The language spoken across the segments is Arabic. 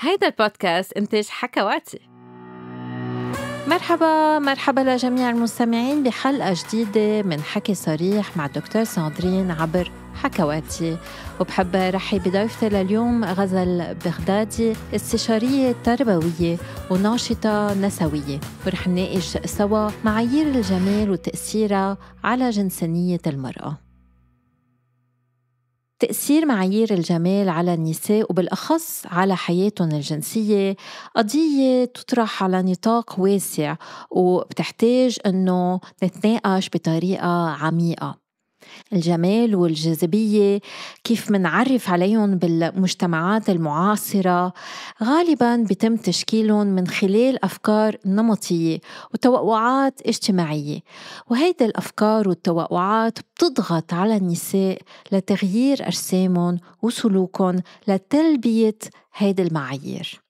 هيدا البودكاست إنتاج حكواتي. مرحبا مرحبا لجميع المستمعين بحلقة جديدة من حكي صريح مع الدكتور ساندرين عبر حكواتي. وبحب رحب بضيفتي لليوم غزل بغدادي استشارية تربوية وناشطة نسوية. ورح نناقش سوا معايير الجمال وتأثيرها على جنسانية المرأة. تأثير معايير الجمال على النساء وبالأخص على حياتهم الجنسية. قضية تطرح على نطاق واسع وبتحتاج أنه نتناقش بطريقة عميقة. الجمال والجاذبية كيف منعرف عليهم بالمجتمعات المعاصرة. غالبا بيتم تشكيلهم من خلال أفكار نمطية وتوقعات اجتماعية وهيدي الأفكار والتوقعات بتضغط على النساء لتغيير أجسامهم وسلوكهم لتلبية هيدي المعايير.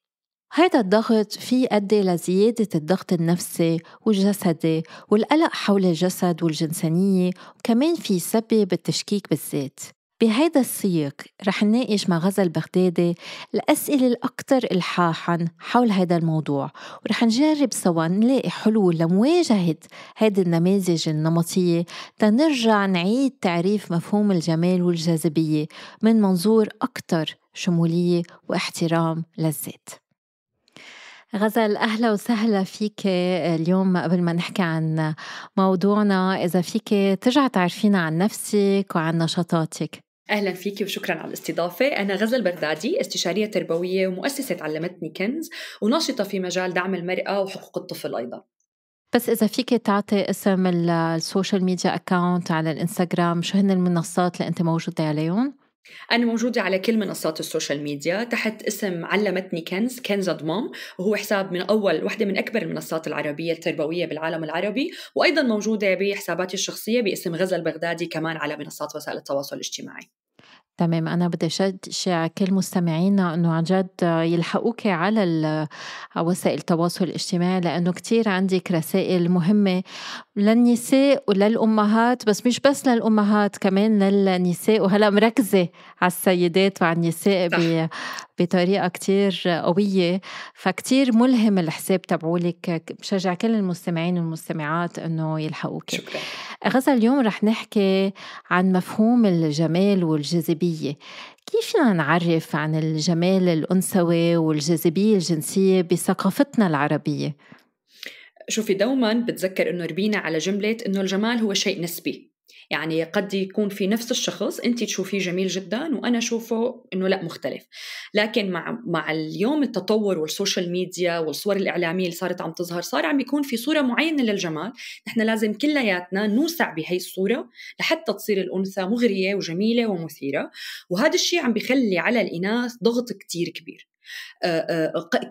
هذا الضغط في أدي لزيادة الضغط النفسي والجسدي والقلق حول الجسد والجنسانية وكمان في يسبب التشكيك بالذات. بهيدا السياق رح نناقش مع غزل بغدادي الأسئلة الأكثر إلحاحا حول هذا الموضوع ورح نجرب سوا نلاقي حلول لمواجهة هذه النماذج النمطية تنرجع نعيد تعريف مفهوم الجمال والجاذبية من منظور أكثر شمولية واحترام للذات. غزل أهلا وسهلا فيك اليوم قبل ما نحكي عن موضوعنا. إذا فيك ترجع تعرفينا عن نفسك وعن نشاطاتك. أهلا فيكي وشكرا على الاستضافة. أنا غزل بغدادي استشارية تربوية ومؤسسة علمتني كنز وناشطة في مجال دعم المرأة وحقوق الطفل أيضا. بس إذا فيك تعطي اسم السوشيال ميديا account على الإنستغرام شو هن المنصات اللي أنت موجودة عليهم؟ أنا موجودة على كل منصات السوشيال ميديا تحت اسم علمتني كنز كنز مام وهو حساب من أول واحدة من أكبر المنصات العربية التربوية بالعالم العربي وأيضا موجودة بحساباتي الشخصية باسم غزل بغدادي كمان على منصات وسائل التواصل الاجتماعي. تمام. أنا بدي أشجع كل مستمعينا إنه عن جد يلحقوك على وسائل التواصل الاجتماعي لأنه كتير عندك رسائل مهمة للنساء وللأمهات بس مش بس للأمهات كمان للنساء. وهلأ مركزة على السيدات وعلى النساء بطريقة كتير قوية. فكتير ملهم الحساب تبعولك. بشجع كل المستمعين والمستمعات إنه يلحقوك. شكرا. غزل اليوم رح نحكي عن مفهوم الجمال والجاذبية. كيف فينا نعرف عن الجمال الأنثوي والجاذبية الجنسية بثقافتنا العربية؟ شوفي دوما بتذكر إنه ربينا على جملة إنه الجمال هو شيء نسبي يعني قد يكون في نفس الشخص انت تشوفيه جميل جدا وأنا أشوفه إنه لأ مختلف. لكن مع مع اليوم التطور والسوشيال ميديا والصور الإعلامية اللي صارت عم تظهر صار عم بيكون في صورة معينة للجمال. نحن لازم كلياتنا نوسع بهي الصورة لحتى تصير الأنثى مغرية وجميلة ومثيرة. وهذا الشيء عم بيخلي على الإناث ضغط كتير كبير.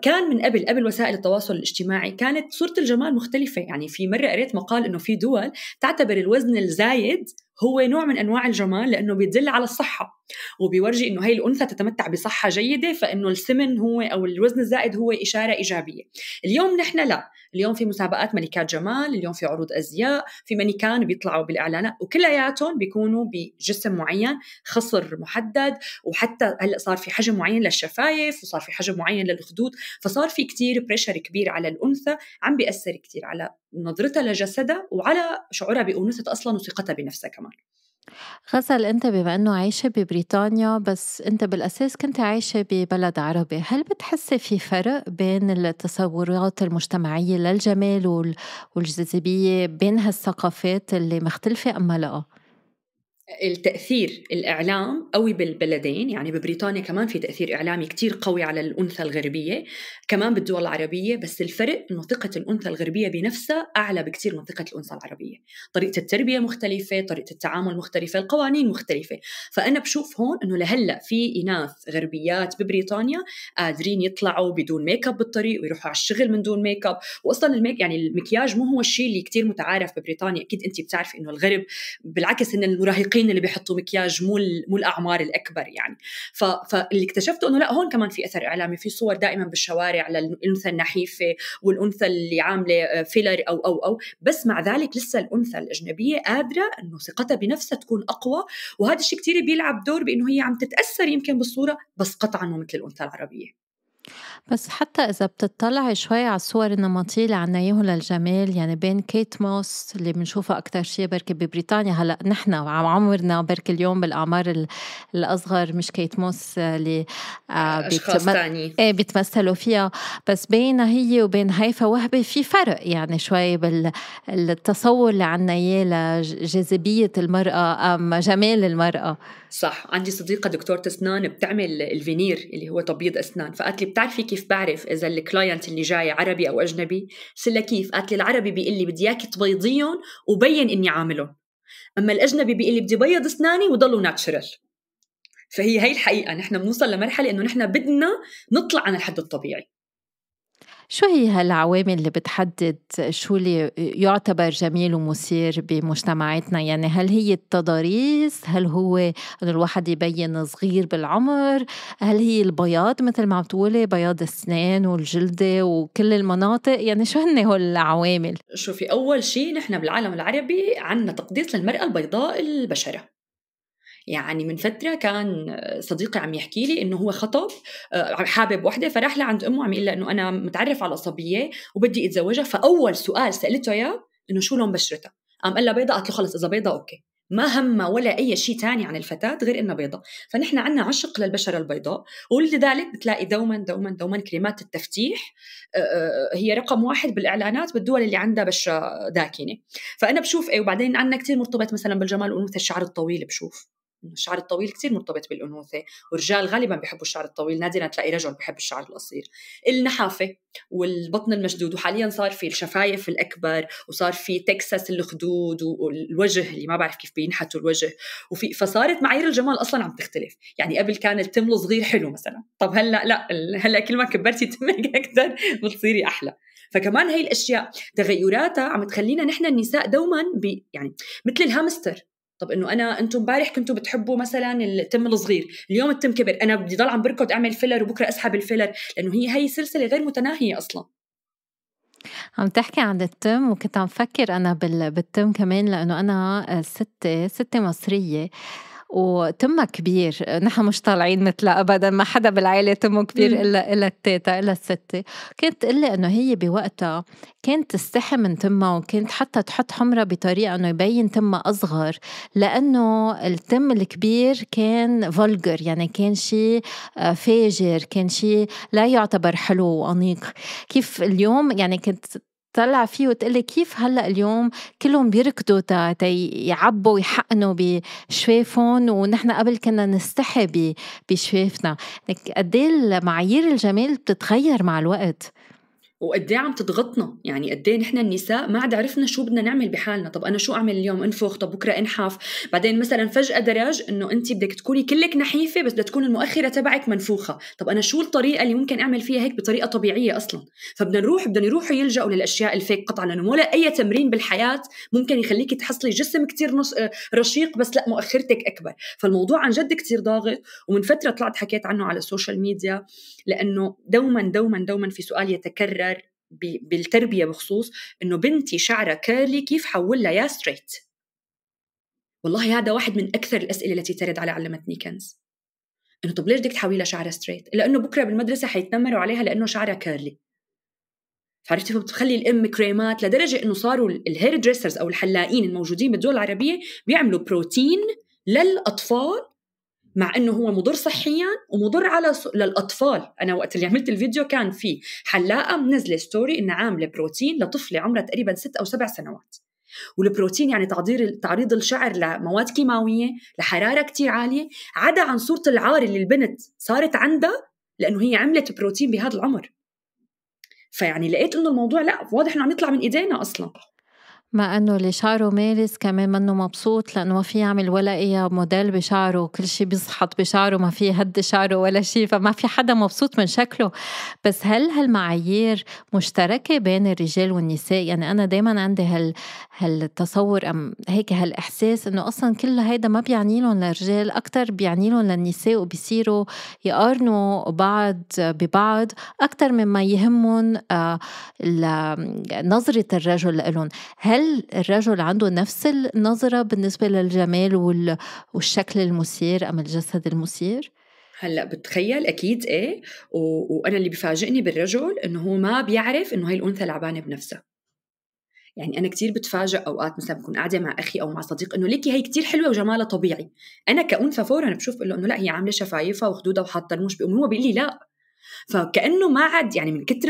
كان من قبل قبل وسائل التواصل الاجتماعي كانت صورة الجمال مختلفة. يعني في مرة قريت مقال إنه في دول تعتبر الوزن الزايد هو نوع من أنواع الجمال لأنه بيدل على الصحة وبيورجي إنه هي الأنثى تتمتع بصحة جيدة فإنه السمن هو أو الوزن الزائد هو إشارة إيجابية. اليوم نحن لا اليوم في مسابقات ملكات جمال اليوم في عروض أزياء في مانيكان بيطلعوا بالاعلانات وكلياتهم بيكونوا بجسم معين خصر محدد وحتى هلأ صار في حجم معين للشفايف وصار في حجم معين للخدود فصار في كتير pressure كبير على الأنثى عم بيأثر كتير على نظرتها لجسدها وعلى شعورها بانوثتها أصلا وثقتها بنفسها كمان. غزل انت بما انه عايشة ببريطانيا بس انت بالأساس كنت عايشة ببلد عربي. هل بتحسي في فرق بين التصورات المجتمعية للجمال والجاذبية بين هالثقافات اللي مختلفة أم لا؟ التأثير الإعلام قوي بالبلدين يعني ببريطانيا كمان في تأثير إعلامي كتير قوي على الأنثى الغربية. كمان بالدول العربية بس الفرق إنه ثقة الأنثى الغربية بنفسها أعلى بكتير من ثقة الأنثى العربية. طريقة التربية مختلفة طريقة التعامل مختلفة القوانين مختلفة. فأنا بشوف هون إنه لهلأ في إناث غربيات ببريطانيا قادرين يطلعوا بدون make up بالطريق ويروحوا على الشغل من دون ميك اب واصلا ال make يعني المكياج مو هو الشيء اللي كتير متعارف ببريطانيا. أكيد انت بتعرفي إنه الغرب بالعكس ان المراهقين المراهقين اللي بيحطوا مكياج مو مو الأعمار الأكبر يعني. فاللي اكتشفته إنه لا هون كمان في أثر إعلامي في صور دائما بالشوارع للأنثى النحيفة والأنثى اللي عاملة فيلر أو أو أو. بس مع ذلك لسه الأنثى الأجنبية قادرة إنه ثقتها بنفسها تكون أقوى. وهذا الشيء كثير بيلعب دور بإنه هي عم تتأثر يمكن بالصورة بس قطعا مو مثل الأنثى العربية. بس حتى إذا بتطلعي شوي على الصور النمطية اللي عنا إياهم للجمال يعني بين كيت موس اللي بنشوفها أكتر شي بركي ببريطانيا هلأ نحن عمرنا بركي اليوم بالأعمار الأصغر مش كيت موس اللي آه أشخاص تاني إيه بيتمثلوا فيها. بس بينها هي وبين هيفا وهبي في فرق يعني شوي بالتصور اللي عنا إياه لجاذبية المرأة أم جمال المرأة. صح. عندي صديقة دكتورة أسنان بتعمل الفينير اللي هو تبييض أسنان فقالت لي بتعرفي كيف بعرف إذا ال client اللي جاي عربي أو أجنبي؟ سلا كيف؟ قالت لي العربي بيقول لي بدي إياكي تبيضيهم وبين إني عاملهم أما الأجنبي بيقول لي بدي بيض أسناني وضلوا ناتشرال فهي هي الحقيقة نحن بنوصل لمرحلة إنه نحن بدنا نطلع عن الحد الطبيعي. شو هي هالعوامل اللي بتحدد شو اللي يعتبر جميل ومثير بمجتمعاتنا؟ يعني هل هي التضاريس؟ هل هو إنه الواحد يبين صغير بالعمر؟ هل هي البياض مثل ما عم تقولي بياض السنان والجلدة وكل المناطق؟ يعني شو هن هول العوامل؟ شوفي أول شيء نحن بالعالم العربي عندنا تقديس للمرأة البيضاء البشرة. يعني من فترة كان صديقي عم يحكي لي إنه هو خطب آه، حابب وحدة فراح لعند أمه عم يقول لها إنه أنا متعرف على صبية وبدي أتزوجها فأول سؤال سألته إياه إنه شو لون بشرتها؟ قام قال لها بيضة؟ قالت له خلص إذا بيضة أوكي. ما همها ولا أي شيء تاني عن الفتاة غير إنها بيضاء فنحن عنا عشق للبشرة البيضاء ولذلك بتلاقي دوما دوما دوما كلمات التفتيح آه، آه، هي رقم واحد بالإعلانات بالدول اللي عندها بشرة داكنة. فأنا بشوف إيه وبعدين عنا كتير مرتبط مثلا بالجمال والأنوثة الشعر الطويل بشوف. الشعر الطويل كثير مرتبط بالأنوثة والرجال غالبا بيحبوا الشعر الطويل نادرا تلاقي رجل بيحب الشعر القصير. النحافة والبطن المشدود وحاليا صار في الشفايف الأكبر وصار في تكساس الخدود والوجه اللي ما بعرف كيف بينحتوا الوجه. وفي فصارت معايير الجمال أصلا عم تختلف. يعني قبل كان التم الصغير حلو مثلا. طب هلأ لا هلأ كل ما كبرتي تمك أكثر بتصيري أحلى. فكمان هي الأشياء تغيراتها عم تخلينا نحن النساء دوما يعني مثل الهامستر. طب إنه أنا أنتم امبارح كنتوا بتحبوا مثلا التم الصغير اليوم التم كبر أنا بدي ضل عم بركض أعمل فيلر وبكرة أسحب الفيلر لأنه هي هي سلسلة غير متناهية أصلا. عم تحكي عن التم وكنت عم فكر أنا بالتم كمان لأنه أنا ستة ستة مصرية. وتمها كبير. نحن مش طالعين مثلها ابدا ما حدا بالعائلة تمه كبير إلا إلا التيتا إلا الستة. كانت تقول لي إنه هي بوقتها كانت تستحي من تمها وكانت حتى تحط حمرة بطريقة إنه يبين تمها أصغر لأنه التم الكبير كان فولجر يعني كان شيء آه، فاجر كان شيء لا يعتبر حلو وأنيق. كيف اليوم يعني كنت تطلع فيه وتقلي كيف هلأ اليوم كلهم بيركضوا يعبوا ويحقنوا بشفافهم ونحن قبل كنا نستحي بشفافنا. قد إيه معايير الجمال بتتغير مع الوقت. وقد عم تضغطنا؟ يعني قد نحن النساء ما عاد عرفنا شو بدنا نعمل بحالنا. طب أنا شو أعمل اليوم؟ أنفخ؟ طب بكرة أنحف؟ بعدين مثلا فجأة درج إنه انت بدك تكوني كلك نحيفة بس بدها تكون المؤخرة تبعك منفوخة. طب أنا شو الطريقة اللي ممكن أعمل فيها هيك بطريقة طبيعية أصلا؟ فبدنا نروح بدنا يروحوا يلجأوا للأشياء ال fake قطعا لأنه ولا اي تمرين بالحياة ممكن يخليكي تحصلي جسم كتير نص رشيق بس لا مؤخرتك أكبر. فالموضوع عن جد كتير ضاغط ومن فترة طلعت حكيت عنه على السوشيال ميديا لأنه دوما دوما دوما في سؤال يتكرر بالتربية بخصوص إنه بنتي شعرها curly كيف حولها يا straight والله هذا واحد من أكثر الأسئلة التي ترد على علمتني كنز. إنه طب ليش بدك تحولها شعرها straight لأنه بكرة بالمدرسة حيتنمروا عليها لأنه شعرها curly. عرفتي فبتحط الأم كريمات لدرجة إنه صاروا ال hairdressers أو الحلاقين الموجودين بالدول العربية بيعملوا بروتين للأطفال مع إنه هو مضر صحيا ومضر على س... للأطفال. أنا وقت اللي عملت الفيديو كان في حلاقة منزلة story انها عاملة بروتين لطفلة عمرها تقريبا ست أو سبع سنوات. والبروتين يعني تعريض تعريض الشعر لمواد كيماوية لحرارة كتير عالية عدا عن صورة العار اللي البنت صارت عندها لأنه هي عملت بروتين بهذا العمر. فيعني لقيت إنه الموضوع لا واضح إنه عم يطلع من إيدينا أصلا. مع إنه اللي شعره مارس كمان منه مبسوط لأنه ما في يعمل ولا أي موديل بشعره. وكل شيء بيزحط بشعره ما في هد شعره ولا شيء فما في حدا مبسوط من شكله. بس هل هالمعايير مشتركة بين الرجال والنساء؟ يعني أنا دائما عندي هال هالتصور أم هيك هالإحساس إنه أصلا كل هيدا ما بيعني لهم للرجال أكثر بيعني لهم للنساء وبيصيروا يقارنوا بعض ببعض أكثر مما يهمهم آه، نظرة الرجل لهم هل هل الرجل عنده نفس النظرة بالنسبة للجمال والشكل المثير أم الجسد المثير؟ هلأ بتخيل أكيد إيه و... وأنا اللي بفاجئني بالرجل إنه هو ما بيعرف إنه هي الأنثى لعبانة بنفسها. يعني أنا كثير بتفاجئ أوقات مثلا بكون قاعدة مع أخي أو مع صديق إنه ليكي هي كثير حلوة وجمالها طبيعي. أنا كأنثى فورا بشوف إنه لأ هي عاملة شفايفها وخدودها وحاطة رموش بيقوم هو بيقول لي لأ. فكأنه ما عاد يعني من كتر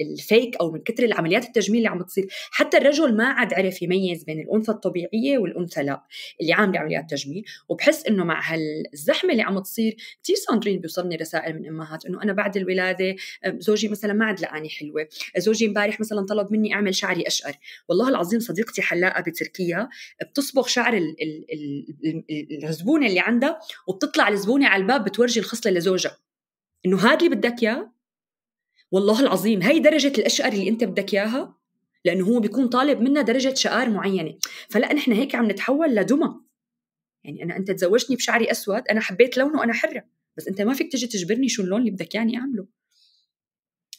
الفيك أو من كتر العمليات التجميل اللي عم تصير حتى الرجل ما عاد عرف يميز بين الأنثى الطبيعية والأنثى لا اللي عاملة عمليات تجميل. وبحس إنه مع هالزحمة اللي عم تصير كثير ساندرين بيوصلني رسائل من أمهات إنه أنا بعد الولادة زوجي مثلا ما عاد لقاني حلوة زوجي امبارح مثلا طلب مني أعمل شعري أشقر. والله العظيم صديقتي حلاقة بتركيا بتصبغ شعر الزبونة اللي عندها وبتطلع الزبونة على الباب بتورجي الخصلة لزوجها. إنه هذا اللي بدك إياه والله العظيم هي درجة الأشقر اللي أنت بدك إياها لأنه هو بيكون طالب منا درجة شقار معينة. فلا نحن هيك عم نتحول لدمى. يعني أنا أنت تزوجتني بشعري أسود أنا حبيت لونه أنا حرة. بس أنت ما فيك تجي تجبرني شو اللون اللي بدك ياني أعمله.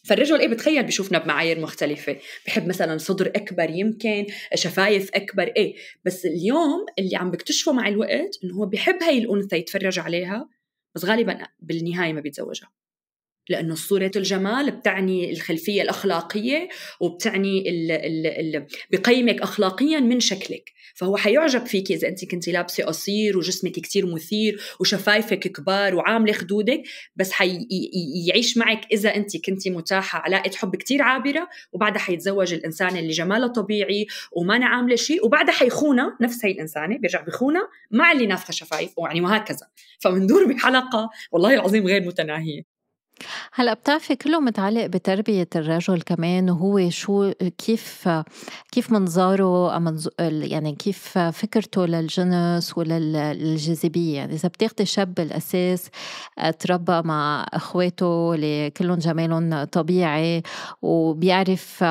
فالرجل إيه بتخيل بشوفنا بمعايير مختلفة. بحب مثلا صدر أكبر يمكن شفايف أكبر إيه. بس اليوم اللي عم بكتشفه مع الوقت إنه هو بحب هاي الأنثى يتفرج عليها بس غالبا بالنهاية ما بيتزوجها. لأنه صوره الجمال بتعني الخلفية الأخلاقية وبتعني ال ال ال بقيمك اخلاقيا من شكلك. فهو حيعجب فيك إذا أنت كنت لابسة قصير وجسمك كتير مثير وشفايفك كبار وعاملة خدودك بس حيعيش معك إذا أنت كنت متاحة علاقة حب كتير عابرة وبعدها حيتزوج الإنسان اللي جماله طبيعي وما عاملة شيء وبعدها حيخونها نفس هي الإنسانة بيرجع بخونها مع اللي نافخة شفايف يعني وهكذا. فمندور بحلقة والله العظيم غير متناهية. هلأ بتعرفي كله متعلق بتربية الرجل كمان وهو شو كيف كيف منظاره يعني كيف فكرته للجنس وللجاذبية يعني إذا بتاخدي شاب بالأساس تربى مع إخواته اللي كلهم جمالهم طبيعي وبيعرف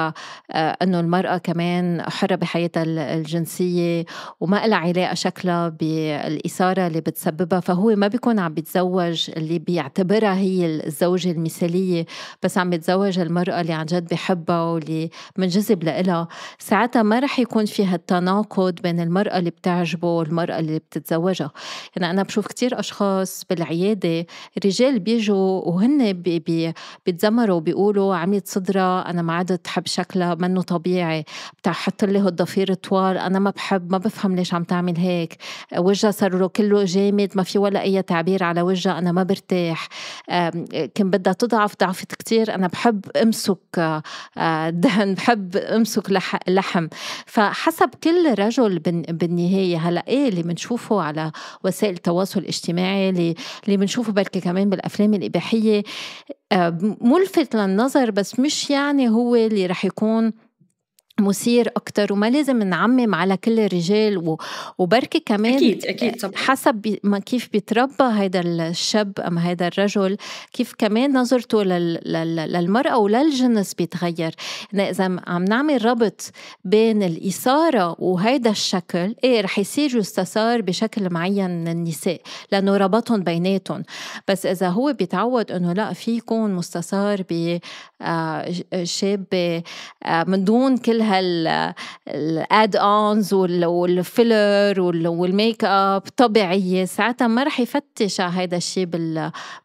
إنه المرأة كمان حرة بحياتها الجنسية وما لها علاقة شكلها بالإثارة اللي بتسببها فهو ما بيكون عم بيتزوج اللي بيعتبرها هي الزوج الزوجة المثالية بس عم يتزوج المرأة اللي عن جد بحبها واللي منجذب لإلها. ساعتها ما رح يكون في هالتناقض بين المرأة اللي بتعجبه والمرأة اللي بتتزوجها. يعني أنا بشوف كتير أشخاص بالعيادة رجال بيجوا وهن بي بي بيتذمروا وبيقولوا عملت صدرها أنا ما عدت حب شكلها منه طبيعي. بتحط لي هالضفير طوال أنا ما بحب ما بفهم ليش عم تعمل هيك. وجهها صار له كله جامد ما في ولا أي تعبير على وجهها أنا ما برتاح. كان بدها تضعف ضعفت كتير. أنا بحب أمسك آه، دهن بحب أمسك لحم. فحسب كل رجل بالنهاية هلأ إيه اللي بنشوفه على وسائل التواصل الاجتماعي اللي بنشوفه بركي كمان بالأفلام الإباحية آه، ملفت للنظر بس مش يعني هو اللي رح يكون مثير أكتر وما لازم نعمم على كل الرجال وبركي كمان أكيد أكيد طبعا. حسب ما كيف بيتربى هذا الشاب أم هذا الرجل كيف كمان نظرته للمرأة وللجنس بيتغير إذا عم نعمل ربط بين الإثارة وهيدا الشكل إيه رح يصير يستثار بشكل معين من النساء لأنه ربطهم بيناتهم بس إذا هو بيتعود إنه لا في يكون مستثار بشاب آه، آه، من دون كل هال add-ons وال filler وال makeup طبيعيه ساعتها ما رح يفتش على هذا الشيء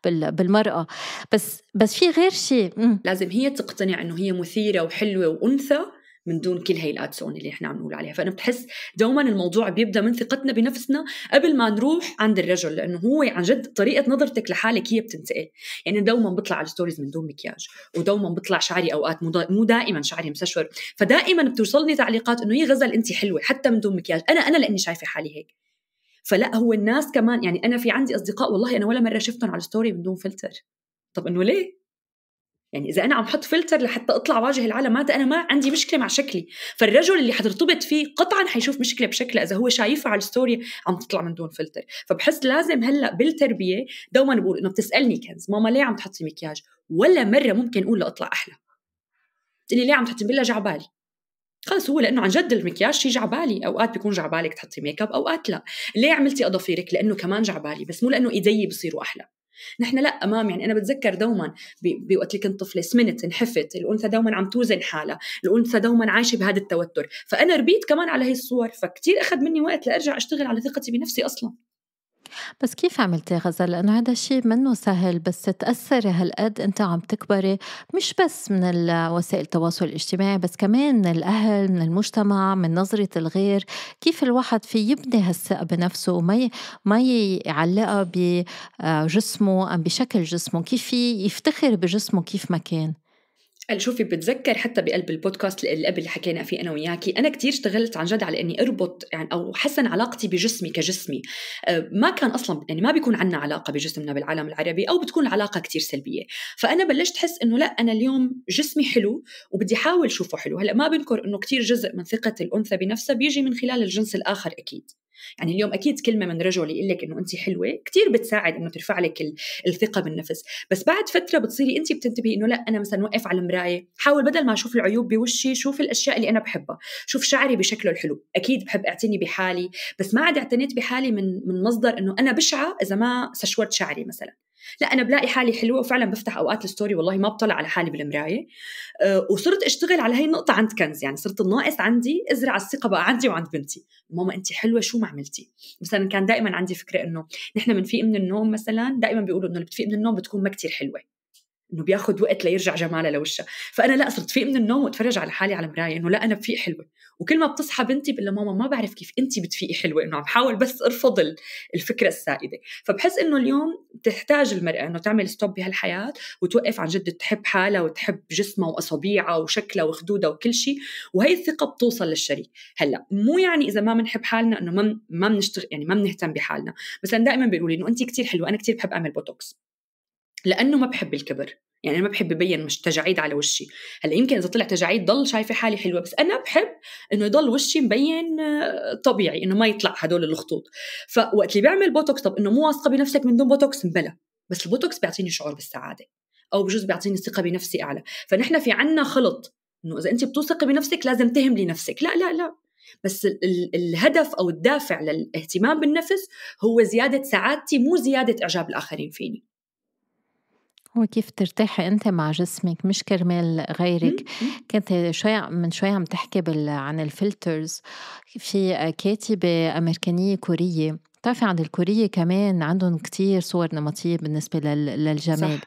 بالمرأة. بس بس في غير شيء لازم هي تقتنع إنه هي مثيرة وحلوة وأنثى. من دون كل هي ال add-on اللي إحنا عم نقول عليها. فأنا بتحس دوما الموضوع بيبدأ من ثقتنا بنفسنا قبل ما نروح عند الرجل لأنه هو عن جد طريقة نظرتك لحالك هي بتنتقل. يعني دوما بطلع على ال stories من دون مكياج ودوما بطلع شعري أوقات مو دائما شعري مسشور. فدائما بتوصلني تعليقات إنه يا غزل انت حلوة حتى من دون مكياج. أنا أنا لأني شايفة حالي هيك. فلا هو الناس كمان يعني أنا في عندي أصدقاء والله أنا ولا مرة شفتهم على ال story من دون فلتر. طب إنه ليه؟ يعني إذا أنا عم حط فلتر لحتى أطلع واجه العالم معناتها أنا ما عندي مشكلة مع شكلي. فالرجل اللي حترتبط فيه قطعا حيشوف مشكلة بشكله إذا هو شايفها على ال story عم تطلع من دون فلتر. فبحس لازم هلأ بالتربية دوما بقول إنه بتسألني كنز ماما ليه عم تحطي مكياج؟ ولا مرة ممكن أقول لاطلع أحلى. تقولي ليه عم تحطي؟ بقول جاي عبالي خلص هو لأنه عن جد المكياج شيء جاي عبالي أوقات بيكون جاي عبالك تحطي ميك اب أوقات لا. ليه عملتي اظافيرك لأنه كمان جاي عبالي بس مو لأنه إيدي بصيروا أحلى. نحن لا امام يعني أنا بتذكر دوما بوقت اللي كنت طفلة سمنت انحفت الأنثى دوما عم توزن حالها الأنثى دوما عايشة بهذا التوتر فأنا ربيت كمان على هي الصور فكتير أخذ مني وقت لأرجع أشتغل على ثقتي بنفسي أصلا. بس كيف عملتي غزل؟ لأنه هذا الشيء منه سهل بس تتأثري هالقد أنت عم تكبري مش بس من وسائل التواصل الاجتماعي بس كمان من الأهل من المجتمع من نظرة الغير. كيف الواحد في يبني هالثقة بنفسه وما ما يعلقها بجسمه أم بشكل جسمه؟ كيف يفتخر بجسمه كيف ما كان؟ شوفي بتذكر حتى بقلب البودكاست اللي قبل حكينا فيه أنا وياكي أنا كتير اشتغلت عن جد على إني أربط يعني أو حسن علاقتي بجسمي كجسمي. أه، ما كان أصلا يعني ما بيكون عنا علاقة بجسمنا بالعالم العربي أو بتكون العلاقه كتير سلبية. فأنا بلشت أحس إنه لأ أنا اليوم جسمي حلو وبدي أحاول شوفه حلو. هلأ ما بنكر إنه كتير جزء من ثقة الأنثى بنفسها بيجي من خلال الجنس الآخر أكيد. يعني اليوم أكيد كلمة من رجل يقول لك إنه أنت حلوة كثير بتساعد إنه ترفع لك الثقة بالنفس. بس بعد فترة بتصيري أنت بتنتبهي إنه لأ أنا مثلا وقف على المراية حاول بدل ما أشوف العيوب بوشي شوف الأشياء اللي أنا بحبها شوف شعري بشكله الحلو. أكيد بحب أعتني بحالي بس ما عاد اعتنيت بحالي من من مصدر إنه أنا بشعة إذا ما سشورت شعري مثلا. لا أنا بلاقي حالي حلوة وفعلا بفتح أوقات ال story والله ما بطلع على حالي بالمراية. أه وصرت أشتغل على هي النقطة عند كنز يعني صرت الناقص عندي إزرع الثقة بقى عندي وعند بنتي. ماما انت حلوة شو ما عملتي؟ مثلا كان دائما عندي فكرة إنه نحن بنفيق من النوم مثلا دائما بيقولوا إنه اللي بتفيق من النوم بتكون ما كتير حلوة. إنه بياخذ وقت ليرجع جمالها لوشها. فأنا لا صرت فيق من النوم وأتفرج على حالي على المرايه إنه لا أنا بفيق حلوة. وكل ما بتصحى بنتي بقول ماما ما بعرف كيف انت بتفيقي حلوة إنه عم حاول بس ارفض الفكرة السائدة. فبحس إنه اليوم تحتاج المرأة إنه تعمل ستوب بهالحياة وتوقف عن جد تحب حالها وتحب جسمها واصابيعها وشكلها وخدودها وكل شيء وهي الثقة بتوصل للشريك. هلأ مو يعني إذا ما بنحب حالنا إنه ما ما بنشتغل يعني ما بنهتم بحالنا. مثلا دائما بيقولوا لي إنه انت كثير حلوة أنا كثير بحب أعمل بوتوكس لأنه ما بحب الكبر. يعني أنا ما بحب ابين مش تجاعيد على وشي. هلأ يمكن إذا طلع تجاعيد ضل شايفة حالي حلوة بس أنا بحب إنه يضل وشي مبين آه، طبيعي إنه ما يطلع هدول الخطوط. فوقت اللي بيعمل بوتوكس طب إنه مو واثقة بنفسك من دون بوتوكس؟ مبلا بس البوتوكس بيعطيني شعور بالسعادة أو بجوز بيعطيني ثقة بنفسي أعلى. فنحن في عنا خلط إنه إذا أنت بتوثقي بنفسك لازم تهملي نفسك. لا لا لا. بس الهدف أو الدافع للاهتمام بالنفس هو زيادة سعادتي مو زيادة إعجاب الآخرين فيني. هو كيف ترتاحي أنت مع جسمك مش كرمال غيرك. كنت شوي من شوي عم تحكي عن الفلترز. في كاتبة أمريكانية كورية بتعرفي عند الكورية كمان عندهم كتير صور نمطية بالنسبة للجمال صح.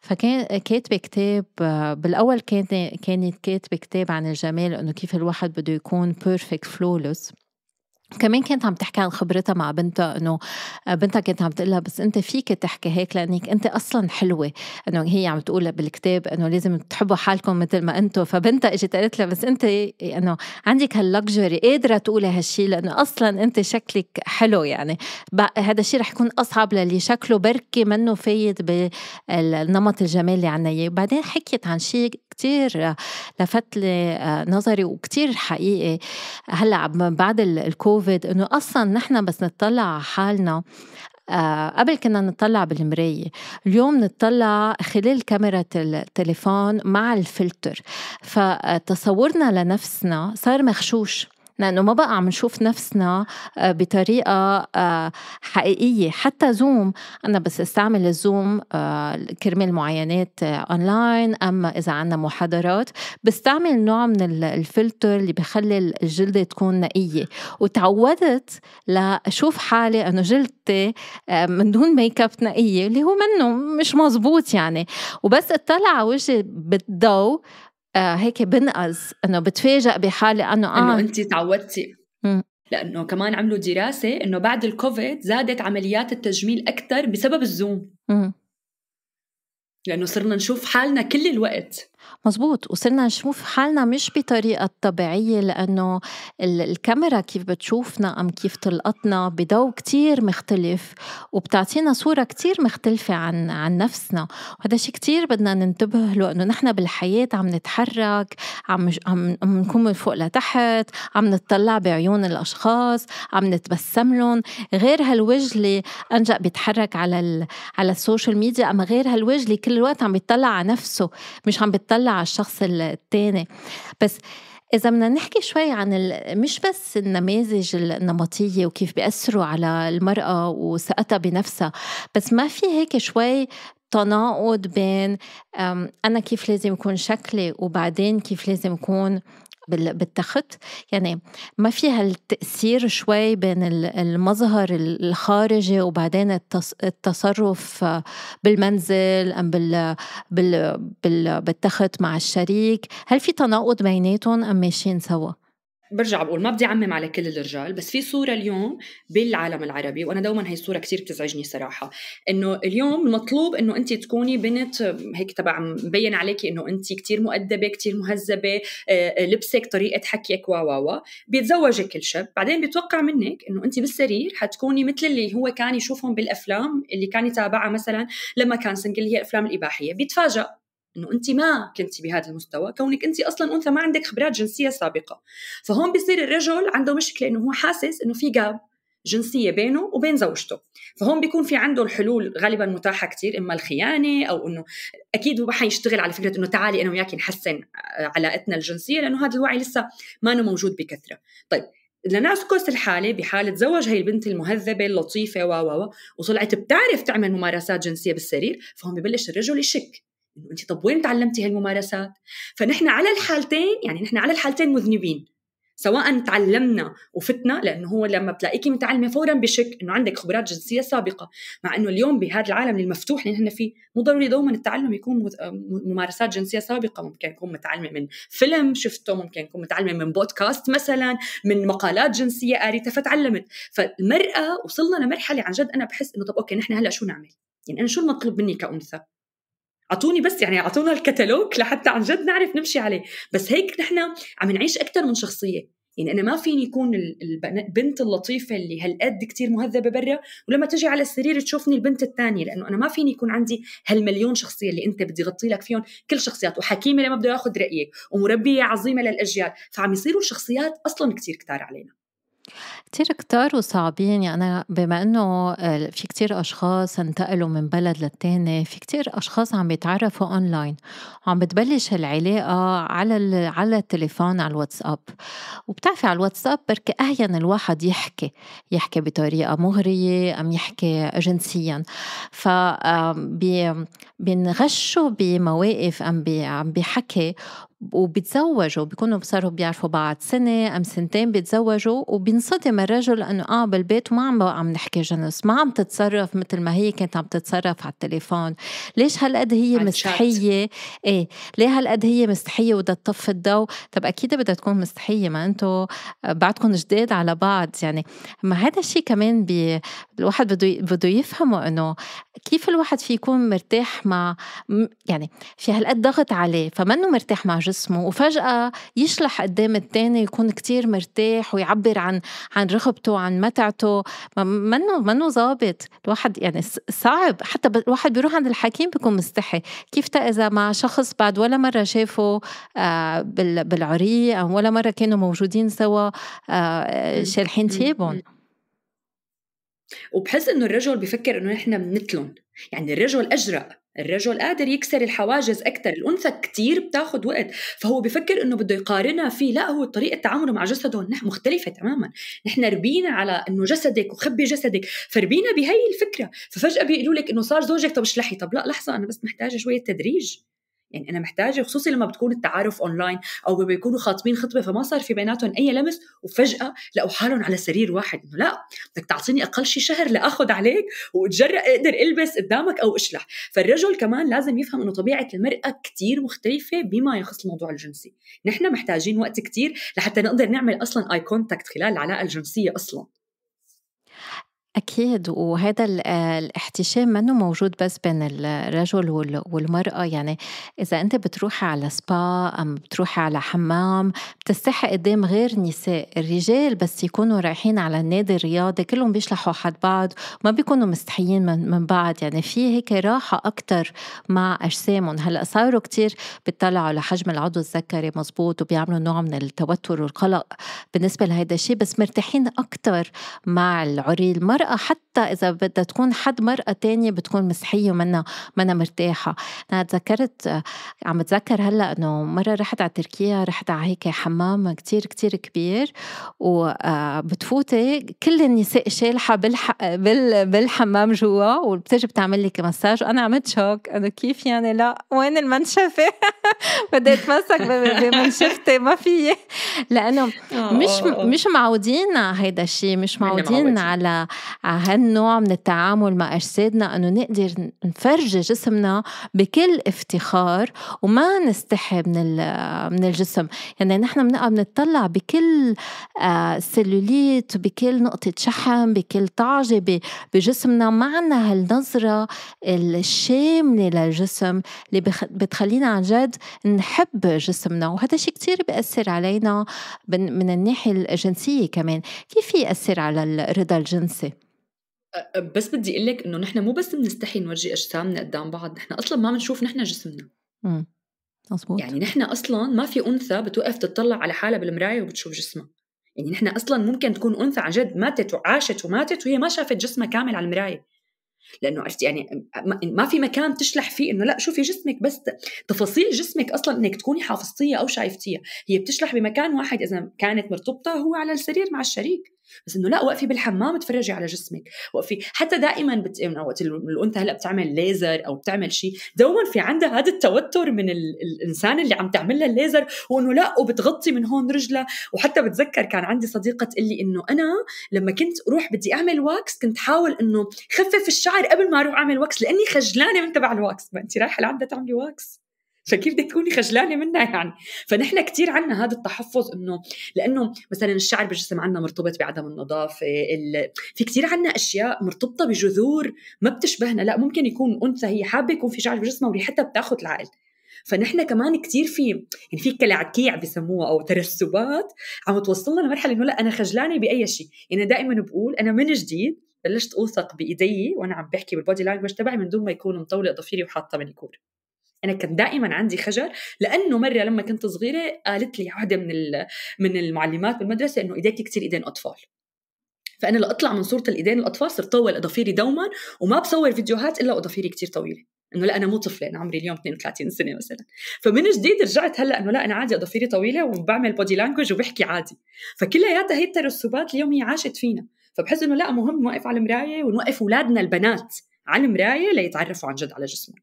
فكان كاتبة كتاب بالأول كانت كانت كاتبة كتاب عن الجمال إنه كيف الواحد بده يكون perfect فلولس كمان كانت عم تحكي عن خبرتها مع بنتها إنه بنتها كانت عم تقول بس أنت فيك تحكي هيك لأنك أنت أصلا حلوة. إنه هي عم تقول بالكتاب إنه لازم تحبوا حالكم مثل ما أنتم فبنتها إجت قالت لها بس أنت إنه عندك هال luxury قادرة تقولي هالشيء لأنه أصلا أنت شكلك حلو يعني. هذا الشيء رح يكون أصعب للي شكله بركي منه فايد بالنمط الجمالي اللي عنا إياه. بعدين حكيت عن شيء كتير لفت لي نظري وكتير حقيقي. هلأ بعد الكوفيد كوفيد إنه أصلا نحن بس نطلع على حالنا آه قبل كنا نطلع بالمراية. اليوم نطلع خلال كاميرا التليفون مع الفلتر. فتصورنا لنفسنا صار مخشوش لأنه ما بقى عم نشوف نفسنا آه، بطريقة آه، حقيقية. حتى Zoom أنا بس استعمل ال Zoom آه، كرمال معينات أونلاين أما إذا عنا محاضرات بستعمل نوع من الفلتر اللي بخلي الجلدة تكون نقية. وتعودت لأشوف حالي أنه جلدتي من دون ميك اب نقية اللي هو منه مش مزبوط يعني. وبس اطلع على وجهي بالضوء هيك بنقز إنه بتفاجئ بحالي إنه آه. انه انت تعودتي. لأنه كمان عملوا دراسة إنه بعد الكوفيد زادت عمليات التجميل أكثر بسبب الزوم. لأنه صرنا نشوف حالنا كل الوقت. مزبوط وصرنا نشوف حالنا مش بطريقة طبيعية لأنه الكاميرا كيف بتشوفنا أم كيف تلقطنا بضوء كتير مختلف وبتعطينا صورة كتير مختلفة عن عن نفسنا. وهذا شيء كتير بدنا ننتبه له إنه نحن بالحياة عم نتحرك عم عم نكون من فوق لتحت عم نتطلع بعيون الأشخاص عم نتبسم لهم. غير هالوجه اللي أنجأ بيتحرك على على السوشيال ميديا أما غير هالوجه اللي كل الوقت عم بيطلع على نفسه مش عم بيطلع على الشخص الثاني بس إذا بدنا نحكي شوي عن مش بس النماذج النمطية وكيف بيأثروا على المرأة وثقتها بنفسها بس ما في هيك شوي تناقض بين أنا كيف لازم يكون شكلي وبعدين كيف لازم يكون بالتخت يعني ما في هالتأثير شوي بين المظهر الخارجي وبعدين التصرف بالمنزل أم بال بال بالتخت مع الشريك هل في تناقض بيناتهم أم ماشيين سوا؟ برجع بقول ما بدي أعمم على كل الرجال بس في صورة اليوم بالعالم العربي وأنا دوما هي الصورة كثير بتزعجني صراحة. إنه اليوم المطلوب إنه انت تكوني بنت هيك تبع مبين عليكي إنه انت كثير مؤدبة كثير مهذبة آه، لبسك طريقة حكيك و و و بيتزوجك الشاب بعدين بيتوقع منك إنه انت بالسرير حتكوني مثل اللي هو كان يشوفهم بالأفلام اللي كان يتابعها مثلا لما كان سنجل هي الأفلام الإباحية. بيتفاجئ إنه انت ما كنتي بهذا المستوى كونك انت أصلا أنثى ما عندك خبرات جنسية سابقة. فهون بصير الرجل عنده مشكلة إنه هو حاسس إنه في جاب جنسية بينه وبين زوجته. فهون بيكون في عنده الحلول غالبا متاحة كثير إما الخيانة أو إنه أكيد هو حيشتغل على فكرة إنه تعالي أنا وياك نحسن علاقتنا الجنسية لأنه هذا الوعي لسه ما موجود بكثرة. طيب لنعكس الحالة بحالة تزوج هي البنت المهذبة اللطيفة و و وطلعت بتعرف تعمل ممارسات جنسية بالسرير فهون ببلش الرجل يشك. إنه انت طب وين تعلمتي هالممارسات؟ فنحن على الحالتين يعني نحن على الحالتين مذنبين. سواء تعلمنا وفتنا لأنه هو لما بتلاقيكي متعلمة فورا بشك إنه عندك خبرات جنسية سابقة مع إنه اليوم بهذا العالم المفتوح اللي نحن فيه مو ضروري دوما التعلم يكون ممارسات جنسية سابقة. ممكن يكون متعلمة من فيلم شفته ممكن يكون متعلمة من بودكاست مثلا من مقالات جنسية قريتها فتعلمت. فالمرأة وصلنا لمرحلة عن جد أنا بحس إنه طب أوكي نحن هلأ شو نعمل؟ يعني أنا شو المطلوب مني كأنثى؟ أعطوني بس يعني أعطونا الكتالوج لحتى عن جد نعرف نمشي عليه. بس هيك نحن عم نعيش أكثر من شخصية. يعني أنا ما فيني يكون البنت اللطيفة اللي هالقد كتير مهذبة برا ولما تجي على السرير تشوفني البنت الثانية لأنه أنا ما فيني يكون عندي هالمليون شخصية اللي أنت بدي غطي لك فيهم كل شخصيات. وحكيمة لما بده ياخذ رأيك ومربية عظيمة للأجيال. فعم يصيروا الشخصيات أصلا كتير كتار علينا. كتير كتار وصعبين. يعني أنا بما إنه آه، في كتير أشخاص انتقلوا من بلد للتاني في كتير أشخاص عم بيتعرفوا أونلاين وعم بتبلش العلاقة على على التليفون على الواتساب. وبتعرفي على الواتساب بركي أهين الواحد يحكي يحكي بطريقة مغرية أم يحكي جنسيا ف بينغشوا بمواقف أم بحكي وبيتزوجوا بيكونوا صاروا بيعرفوا بعض سنة أم سنتين بيتزوجوا وبينصدم الرجل إنه آه بالبيت وما عم عم نحكي جنس ما عم تتصرف مثل ما هي كانت عم تتصرف على التليفون. ليش هالقد هي مستحية؟ إيه ليه هالقد هي مستحية وبدها تطفي الضوء؟ طب أكيد بدها تكون مستحية ما أنتوا بعدكم جداد على بعض. يعني ما هذا الشيء كمان بي الواحد بده بده يفهمه إنه كيف الواحد في يكون مرتاح مع يعني في هالقد ضغط عليه فمنه مرتاح مع جسمه وفجأة يشلح قدام التاني يكون كتير مرتاح ويعبر عن عن رغبته عن متعته. منه منه ظابط. الواحد يعني صعب. حتى الواحد بيروح عند الحكيم بيكون مستحي. كيف إذا مع شخص بعد ولا مرة شافه آه، بالعري أو ولا مرة كانوا موجودين سوا آه، شالحين ثيابهم وبحس إنه الرجل بفكر إنه نحن بنتلن يعني الرجل أجرأ. الرجل قادر يكسر الحواجز أكثر الأنثى كثير بتاخذ وقت. فهو بفكر إنه بده يقارنها فيه. لا هو طريقة تعامله مع جسده مختلفة تماما. نحن ربينا على إنه جسدك وخبي جسدك. فربينا بهي الفكرة. ففجأة بيقولوا لك إنه صار زوجك طب اشلحي. طب لا لحظة أنا بس محتاجة شوية تدريج. يعني أنا محتاجة خصوصي لما بتكون التعارف اونلاين أو بما يكونوا خاطبين خطبة فما صار في بيناتهم أي لمس وفجأة لقوا حالهم على سرير واحد. إنه لا بدك تعطيني أقل شيء شهر لأخذ عليك واتجرأ أقدر ألبس قدامك أو أشلح. فالرجل كمان لازم يفهم إنه طبيعة المرأة كثير مختلفة بما يخص الموضوع الجنسي. نحن محتاجين وقت كثير لحتى نقدر نعمل أصلا اي كونتاكت خلال العلاقة الجنسية أصلا. أكيد وهذا الاحتشام منه موجود بس بين الرجل والمرأة. يعني إذا أنت بتروحي على سبا أم بتروحي على حمام بتستحي قدام غير نساء. الرجال بس يكونوا رايحين على النادي الرياضي كلهم بيشلحوا حد بعض ما بيكونوا مستحيين من, من بعض. يعني في هيك راحة أكتر مع أجسامهم. هلأ صاروا كتير بيطلعوا لحجم العضو الذكري مزبوط وبيعملوا نوع من التوتر والقلق بالنسبة لهذا الشيء بس مرتاحين أكتر مع العري. المرأة المرأة حتى إذا بدها تكون حد مرأة تانية بتكون مسحية ومنا منا مرتاحة. أنا تذكرت عم بتذكر هلأ إنه مرة رحت على تركيا رحت على هيك حمام كتير كتير كبير وبتفوتي كل النساء شالحة بالح... بال... بالحمام جوا وبتجي بتعمل لك مساج وأنا عملت شوك أنا كيف يعني؟ لا. وين المنشفة؟ بدي أتمسك بمنشفتي. ما في. لأنه آه، مش آه، آه. مش معودين على هيدا الشيء مش معودين. على هالنوع من التعامل مع أجسادنا إنه نقدر نفرجي جسمنا بكل افتخار وما نستحي من من الجسم. يعني نحن بنبقى بنطلع بكل سلوليت بكل نقطة شحم بكل طعجة بجسمنا. ما عنا هالنظرة الشاملة للجسم اللي بتخلينا عن جد نحب جسمنا. وهذا الشيء كتير بيأثر علينا من الناحية الجنسية كمان. كيف يأثر على الرضا الجنسي؟ بس بدي أقول لك إنه نحن مو بس بنستحي نورجي أجسامنا قدام بعض نحن أصلا ما بنشوف نحن جسمنا. امم مزبوط يعني نحن أصلا ما في أنثى بتوقف تطلع على حالها بالمراية وبتشوف جسمها. يعني نحن أصلا ممكن تكون أنثى عن جد ماتت وعاشت وماتت وهي ما شافت جسمها كامل على المراية. لأنه عرفتي يعني ما في مكان تشلح فيه إنه لا شوفي جسمك بس تفاصيل جسمك أصلا إنك تكوني حافظتيها أو شايفتيها. هي بتشلح بمكان واحد إذا كانت مرتبطة هو على السرير مع الشريك. بس إنه لا وقفي بالحمام تفرجي على جسمك. وقفي. حتى دائما بت... وقت الأنثى هلأ بتعمل ليزر أو بتعمل شيء دوما في عندها هذا التوتر من ال... الإنسان اللي عم تعمل لها الليزر وإنه لا وبتغطي من هون رجلها. وحتى بتذكر كان عندي صديقة تقول لي إنه أنا لما كنت أروح بدي أعمل wax كنت حاول إنه خفف الشعر قبل ما أروح أعمل wax لأني خجلانة من تبع ال wax. ما انت رايحة لعندها تعملي wax فكيف بدك تكوني خجلانة منها يعني؟ فنحن كثير عنا هذا التحفظ إنه لأنه مثلا الشعر بالجسم عنا مرتبط بعدم النظافة في كثير عنا أشياء مرتبطة بجذور ما بتشبهنا لا ممكن يكون أنثى هي حابة يكون في شعر بجسمها وريحتها بتاخذ العقل. فنحن كمان كثير في يعني في كلاكيع بسموها أو ترسبات عم توصلنا لمرحلة إنه لا أنا خجلانة بأي شيء. يعني دائما بقول أنا من جديد بلشت أوثق بإيدي وأنا عم بحكي بال body language تبعي من دون ما يكون مطولة ظفيري وحاطة مانيكور. أنا كان دائما عندي خجل لأنه مرة لما كنت صغيرة قالت لي واحدة من من المعلمات بالمدرسة إنه ايديك كثير إيدين أطفال. فأنا لاطلع من صورة الإيدين الأطفال صرت طول اظافيري دوما وما بصور فيديوهات إلا اظافيري كثير طويلة. إنه لا أنا مو طفلة أنا عمري اليوم 32 سنة مثلا. فمن جديد رجعت هلأ إنه لا أنا عادي اظافيري طويلة وبعمل body language وبحكي عادي. فكلياتها هي الترسبات اليوم هي عاشت فينا. فبحس إنه لا مهم نوقف على المراية ونوقف أولادنا البنات. على المراية ليتعرفوا عن جد على جسمهم.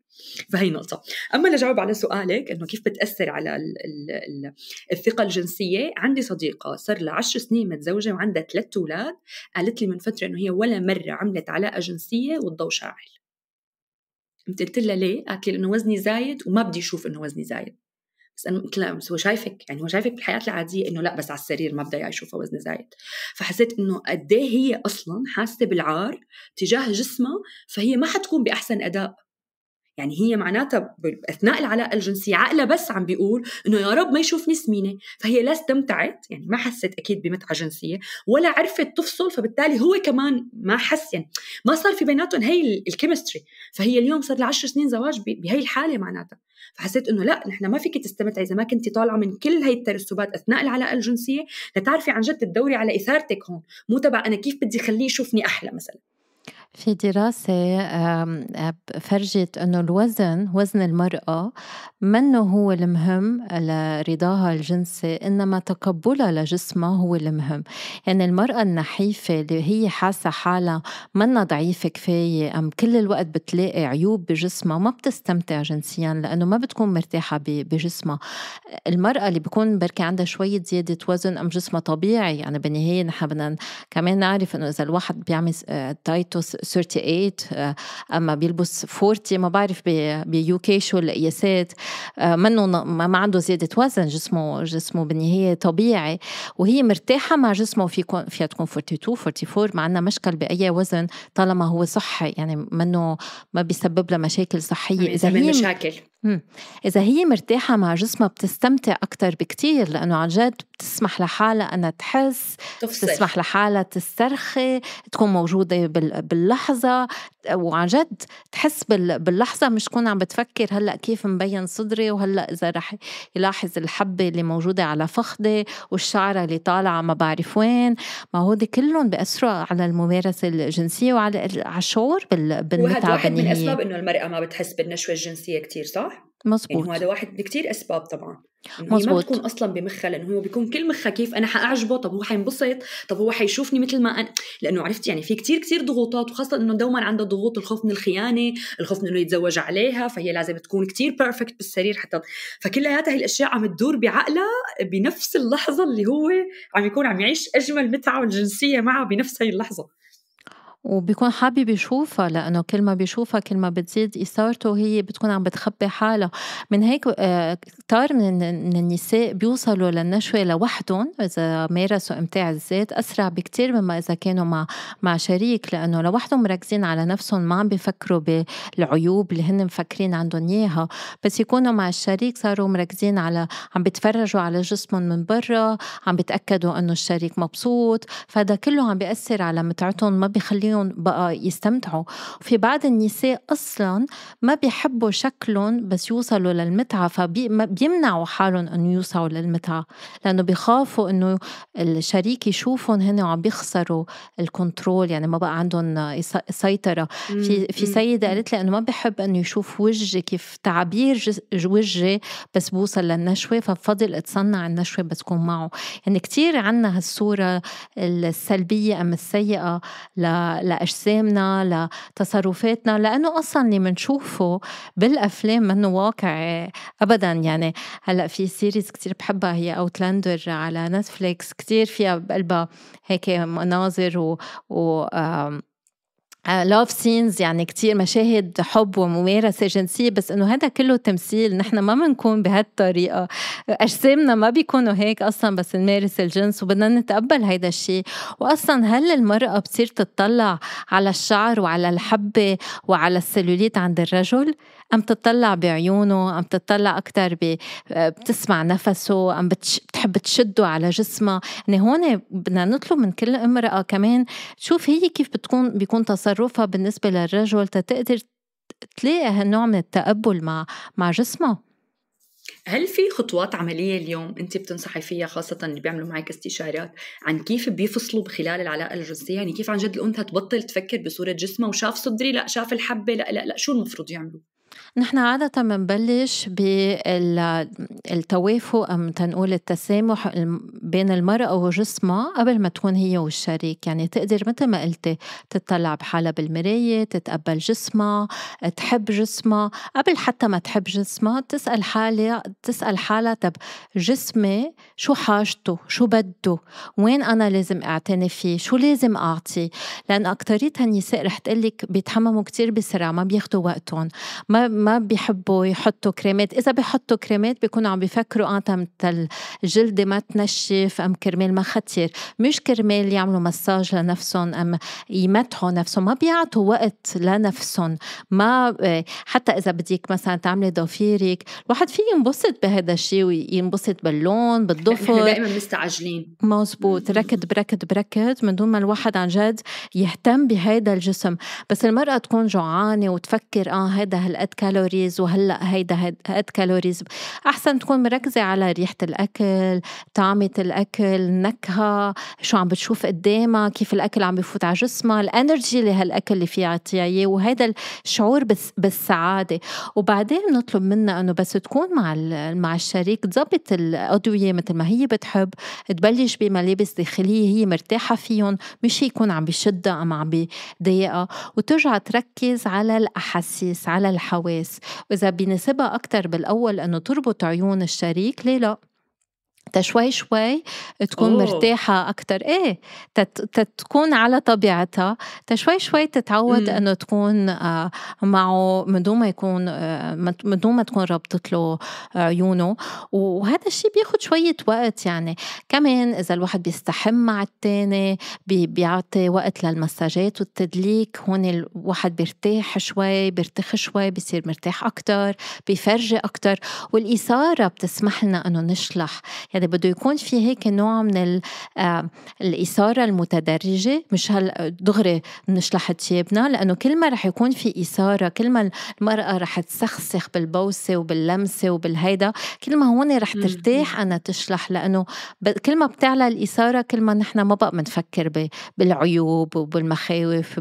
فهي نقطة. أما لجاوب على سؤالك إنه كيف بتأثر على ال ال ال الثقة الجنسية عندي صديقة صار لها 10 سنين متزوجة وعندها ثلاث أولاد قالت لي من فترة إنه هي ولا مرة عملت علاقة جنسية والضوء شاعل. قلت لها ليه؟ قالت لي لأنه وزني زايد وما بدي أشوف إنه وزني زايد. بس أنا قلت بس هو شايفك؟ يعني هو شايفك بالحياة العادية إنه لا بس على السرير ما اياه يشوفها وزن زايد فحسيت إنه قد إيه هي أصلا حاسة بالعار تجاه جسمها فهي ما حتكون بأحسن أداء. يعني هي معناتها أثناء العلاقة الجنسية عقلها بس عم بيقول إنه يا رب ما يشوفني سمينة. فهي لا استمتعت يعني ما حست أكيد بمتعة جنسية ولا عرفت تفصل فبالتالي هو كمان ما حس يعني ما صار في بيناتهم هي الكيمستري. فهي اليوم صار لها 10 سنين زواج بهي الحالة معناتها. فحسيت إنه لا نحن ما فيك تستمتعي. إذا ما كنتي طالعة من كل هي الترسبات أثناء العلاقة الجنسية لتعرفي عن جد تدوري على إثارتك هون. مو تبع أنا كيف بدي خليه يشوفني أحلى مثلا. في دراسة فرجت أنه الوزن وزن المرأة منه هو المهم لرضاها الجنسي إنما تقبلها لجسمها هو المهم. يعني المرأة النحيفة اللي هي حاسة حالها منا ضعيفة كفاية أم كل الوقت بتلاقي عيوب بجسمها ما بتستمتع جنسيا لأنه ما بتكون مرتاحة بجسمها. المرأة اللي بيكون بركي عندها شوية زيادة وزن أم جسمها طبيعي. يعني بالنهاية نحن بدنا كمان نعرف إنه إذا الواحد بيعمل تايتوس 38 آه، أما بيلبس 40 ما بعرف بيو كي شو القياسات آه، منه ما عنده زيادة وزن جسمه جسمه بالنهاية طبيعي. وهي مرتاحة مع جسمه في فيها تكون 42 44 ما عندنا مشكل باي وزن طالما هو صحي. يعني منه ما بيسبب لها مشاكل صحية. إذا هي مشاكل. إمم. إذا هي مرتاحة مع جسمها بتستمتع أكتر بكتير لإنه عن جد بتسمح لحالها إنها تحس، تفصل. بتسمح لحالها تسترخي، تكون موجودة بال باللحظة، وعن جد تحس بال باللحظة مش تكون عم بتفكر هلأ كيف مبين صدري وهلأ إذا رح يلاحظ الحبة اللي موجودة على فخدي والشعرة اللي طالعة ما بعرف وين، ما هودي كلّن بيأثروا على الممارسة الجنسية وعلى على الشعور بال وهذا بالمتعة واحد من. أسباب إنه المرأة ما بتحس بالنشوة الجنسية كتير صح؟ يعني مزبوط. هو هذا واحد من كتير أسباب طبعًا. هي ما. بتكون أصلًا بمخها لإنه هو بيكون كل مخها كيف أنا حأعجبه، طب هو حينبسط، طب هو حيشوفني متل ما أنا لإنه عرفتِ يعني في كتير كتير ضغوطات وخاصة إنه دومًا عندها ضغوط الخوف من الخيانة، الخوف من إنه يتزوج عليها، فهي لازم تكون كتير perfect بالسرير حتى فكلّياتها هي الأشياء عم تدور بعقلها بنفس اللحظة اللي هو عم يكون عم يعيش أجمل متعة الجنسية معها بنفس هي اللحظة. وبيكون حابب يشوفها لإنه كل ما بيشوفها كل ما بتزيد إثارته وهي بتكون عم بتخبّي حالها، من هيك آآ كتار من النساء بيوصلوا للنشوة لوحدُن إذا مارسوا إمتاع الذات أسرع بكتير مما إذا كانوا مع مع شريك، لإنه لوحدُن مركزين على نفسُن ما عم بيفكروا بالعيوب اللي هن مفكرين عندُن إياها، بس يكونوا مع الشريك صاروا مركزين على عم بيتفرجوا على جسمُن من برّا، عم بيتأكدوا إنه الشريك مبسوط، فهيدا كلّه عم بيأثر على متعتُن ما بيخلّيهم بقى يستمتعوا، وفي بعض النساء أصلًا ما بيحبوا شكلُن بس يوصلوا للمتعة فبي ما بيمنعوا حالُن إنه يوصلوا للمتعة، لإنه بيخافوا إنه الشريك يشوفُن هن وعم بيخسروا ال control يعني ما بقى عندُن يس سيطرة، في في إمم. قالت لي إنه ما بيحب إنه يشوف وجهي كيف تعابير جس وجهي بس بوصل للنشوة فبفضل اتصنّع النشوة بس كون معه، يعني كتير عنا هالصورة السلبية أم السيئة ل لأجسامنا، لتصرفاتنا، لإنه أصلًا اللي منشوفه بالأفلام منّو واقعي أبدًا، يعني هلأ في series كتير باحبها هي Outlander على Netflix. كتير فيها بقلبها هيك مناظر و و آآ love scenes يعني كتير مشاهد حُب وممارسة جنسية، بس إنه هيدا كلّه تمثيل نحن ما منكون بهالطريقة، أجسامنا ما بيكونوا هيك أصلًا بس نمارس الجنس وبدنا نتقبّل هيدا الشي، وأصلًا هل المرأة بتصير تطلّع على الشعر وعلى الحبّة وعلى السلوليت عند الرجل؟ أم تطلّع بعيونه، أم تطلّع أكتر ب بتسمع نفسه، أم بتش بتحب تشدّه على جسمها؟ يعني هون بدنا نطلب من كل امرأة كمان تشوف هي كيف بتكون بيكون تصرُّفها بالنسبة للرجل تتقدر تلاقي هالنوع من التقبُّل مع مع جسمها. هل في خطوات عملية اليوم أنتِ بتنصحي فيها خاصةً اللي بيعملوا معِك استشارات عن كيف بيفصلوا خلال العلاقة الجنسية؟ يعني كيف عن جد الأنثى تبطّل تفكّر بصورة جسمها وشاف صدري، لأ شاف الحبّة، لأ، لأ، لأ، شو المفروض يعملوا؟ نحن عادةً منبلّش بال التوافق أم تنقول التسامح بين المرأة وجسمها قبل ما تكون هي والشريك، يعني تقدر متل ما قلتِ تطلّع بحالها بالمراية، تتقبّل جسمها، تحب جسمها، قبل حتى ما تحب جسمها تسأل حالها تسأل حالها طب جسمي شو حاجته، شو بدّه، وين أنا لازم أعتني فيه، شو لازم أعطيه، لإن أكترية النساء رح تقول لِك بيتحمموا كتير بسرعة ما بياخدوا وقتُن، ما ما بيحبّوا يحطّوا كريمات، إذا بيحطّوا كريمات بيكونوا عم بيفكروا آه تمت الجلدة ما تنشّف أم كرمال ما ختير، مش كرمال يعملوا مساج لنفسُن أم يمتعوا نفسُن، ما بيعطوا وقت لنفسُن، ما حتى إذا بدِّك مثلًا تعملي ضفيرك الواحد فيه ينبسط بهيدا الشي وينبسط باللون، بالضفر. دائمًا مستعجلين. مزبوط، ركض بركض بركض. من دون ما الواحد عن جد يهتم بهيدا الجسم، بس المرأة تكون جوعانة وتفكر آه هيدا هالقد calories وهلأ هيدا هاد calories، أحسن تكون مركزة على ريحة الأكل، طعمة الأكل، النكهة، شو عم بتشوف قدّامها، كيف الأكل عم بفوت ع جسمها، ال energy اللي هالأكل اللي فيه يعطيها إياه، وهيدا الشعور بالس بالسعادة، وبعدين بنطلب منّا إنه بس تكون مع مع الشريك تضبّط الأدوية متل ما هي بتحب، تبلّش بملابس داخلية هي مرتاحة فيُن، مش يكون عم بيشدّا أم عم بيضايقها، وترجع تركّز على الأحاسيس، على الحواس، وإذا بيناسبها أكتر بالأول إنه تربط عيون الشريك ليه لأ؟ تشوي شوي تكون أوه. مرتاحة أكتر. إيه تتكون على طبيعتها. تشوي شوي تتعود إنه تكون آه، معه من دون ما يكون آه، من دون ما تكون ربطت له عيونه. وهذا الشيء بياخد شوية وقت يعني. كمان إذا الواحد بيستحم مع التاني بيعطي وقت للمساجات والتدليك. هون الواحد بيرتاح شوي بيرتخ شوي بيصير مرتاح أكتر بيفرجي أكتر. والإثارة بتسمح لنا إنه نشلح. يعني بده يكون في هيك نوع من الإثارة المتدرجة. مش هل دغري نشلح ثيابنا لأنه كل ما رح يكون في إثارة كل ما المرأة رح تسخسخ بالبوسة وباللمسة وبالهيدا كل ما هون رح ترتاح إنها تشلح. لأنه كل ما بتعلى الإثارة كل ما نحن ما بقى بنفكر بالعيوب وبالمخاوف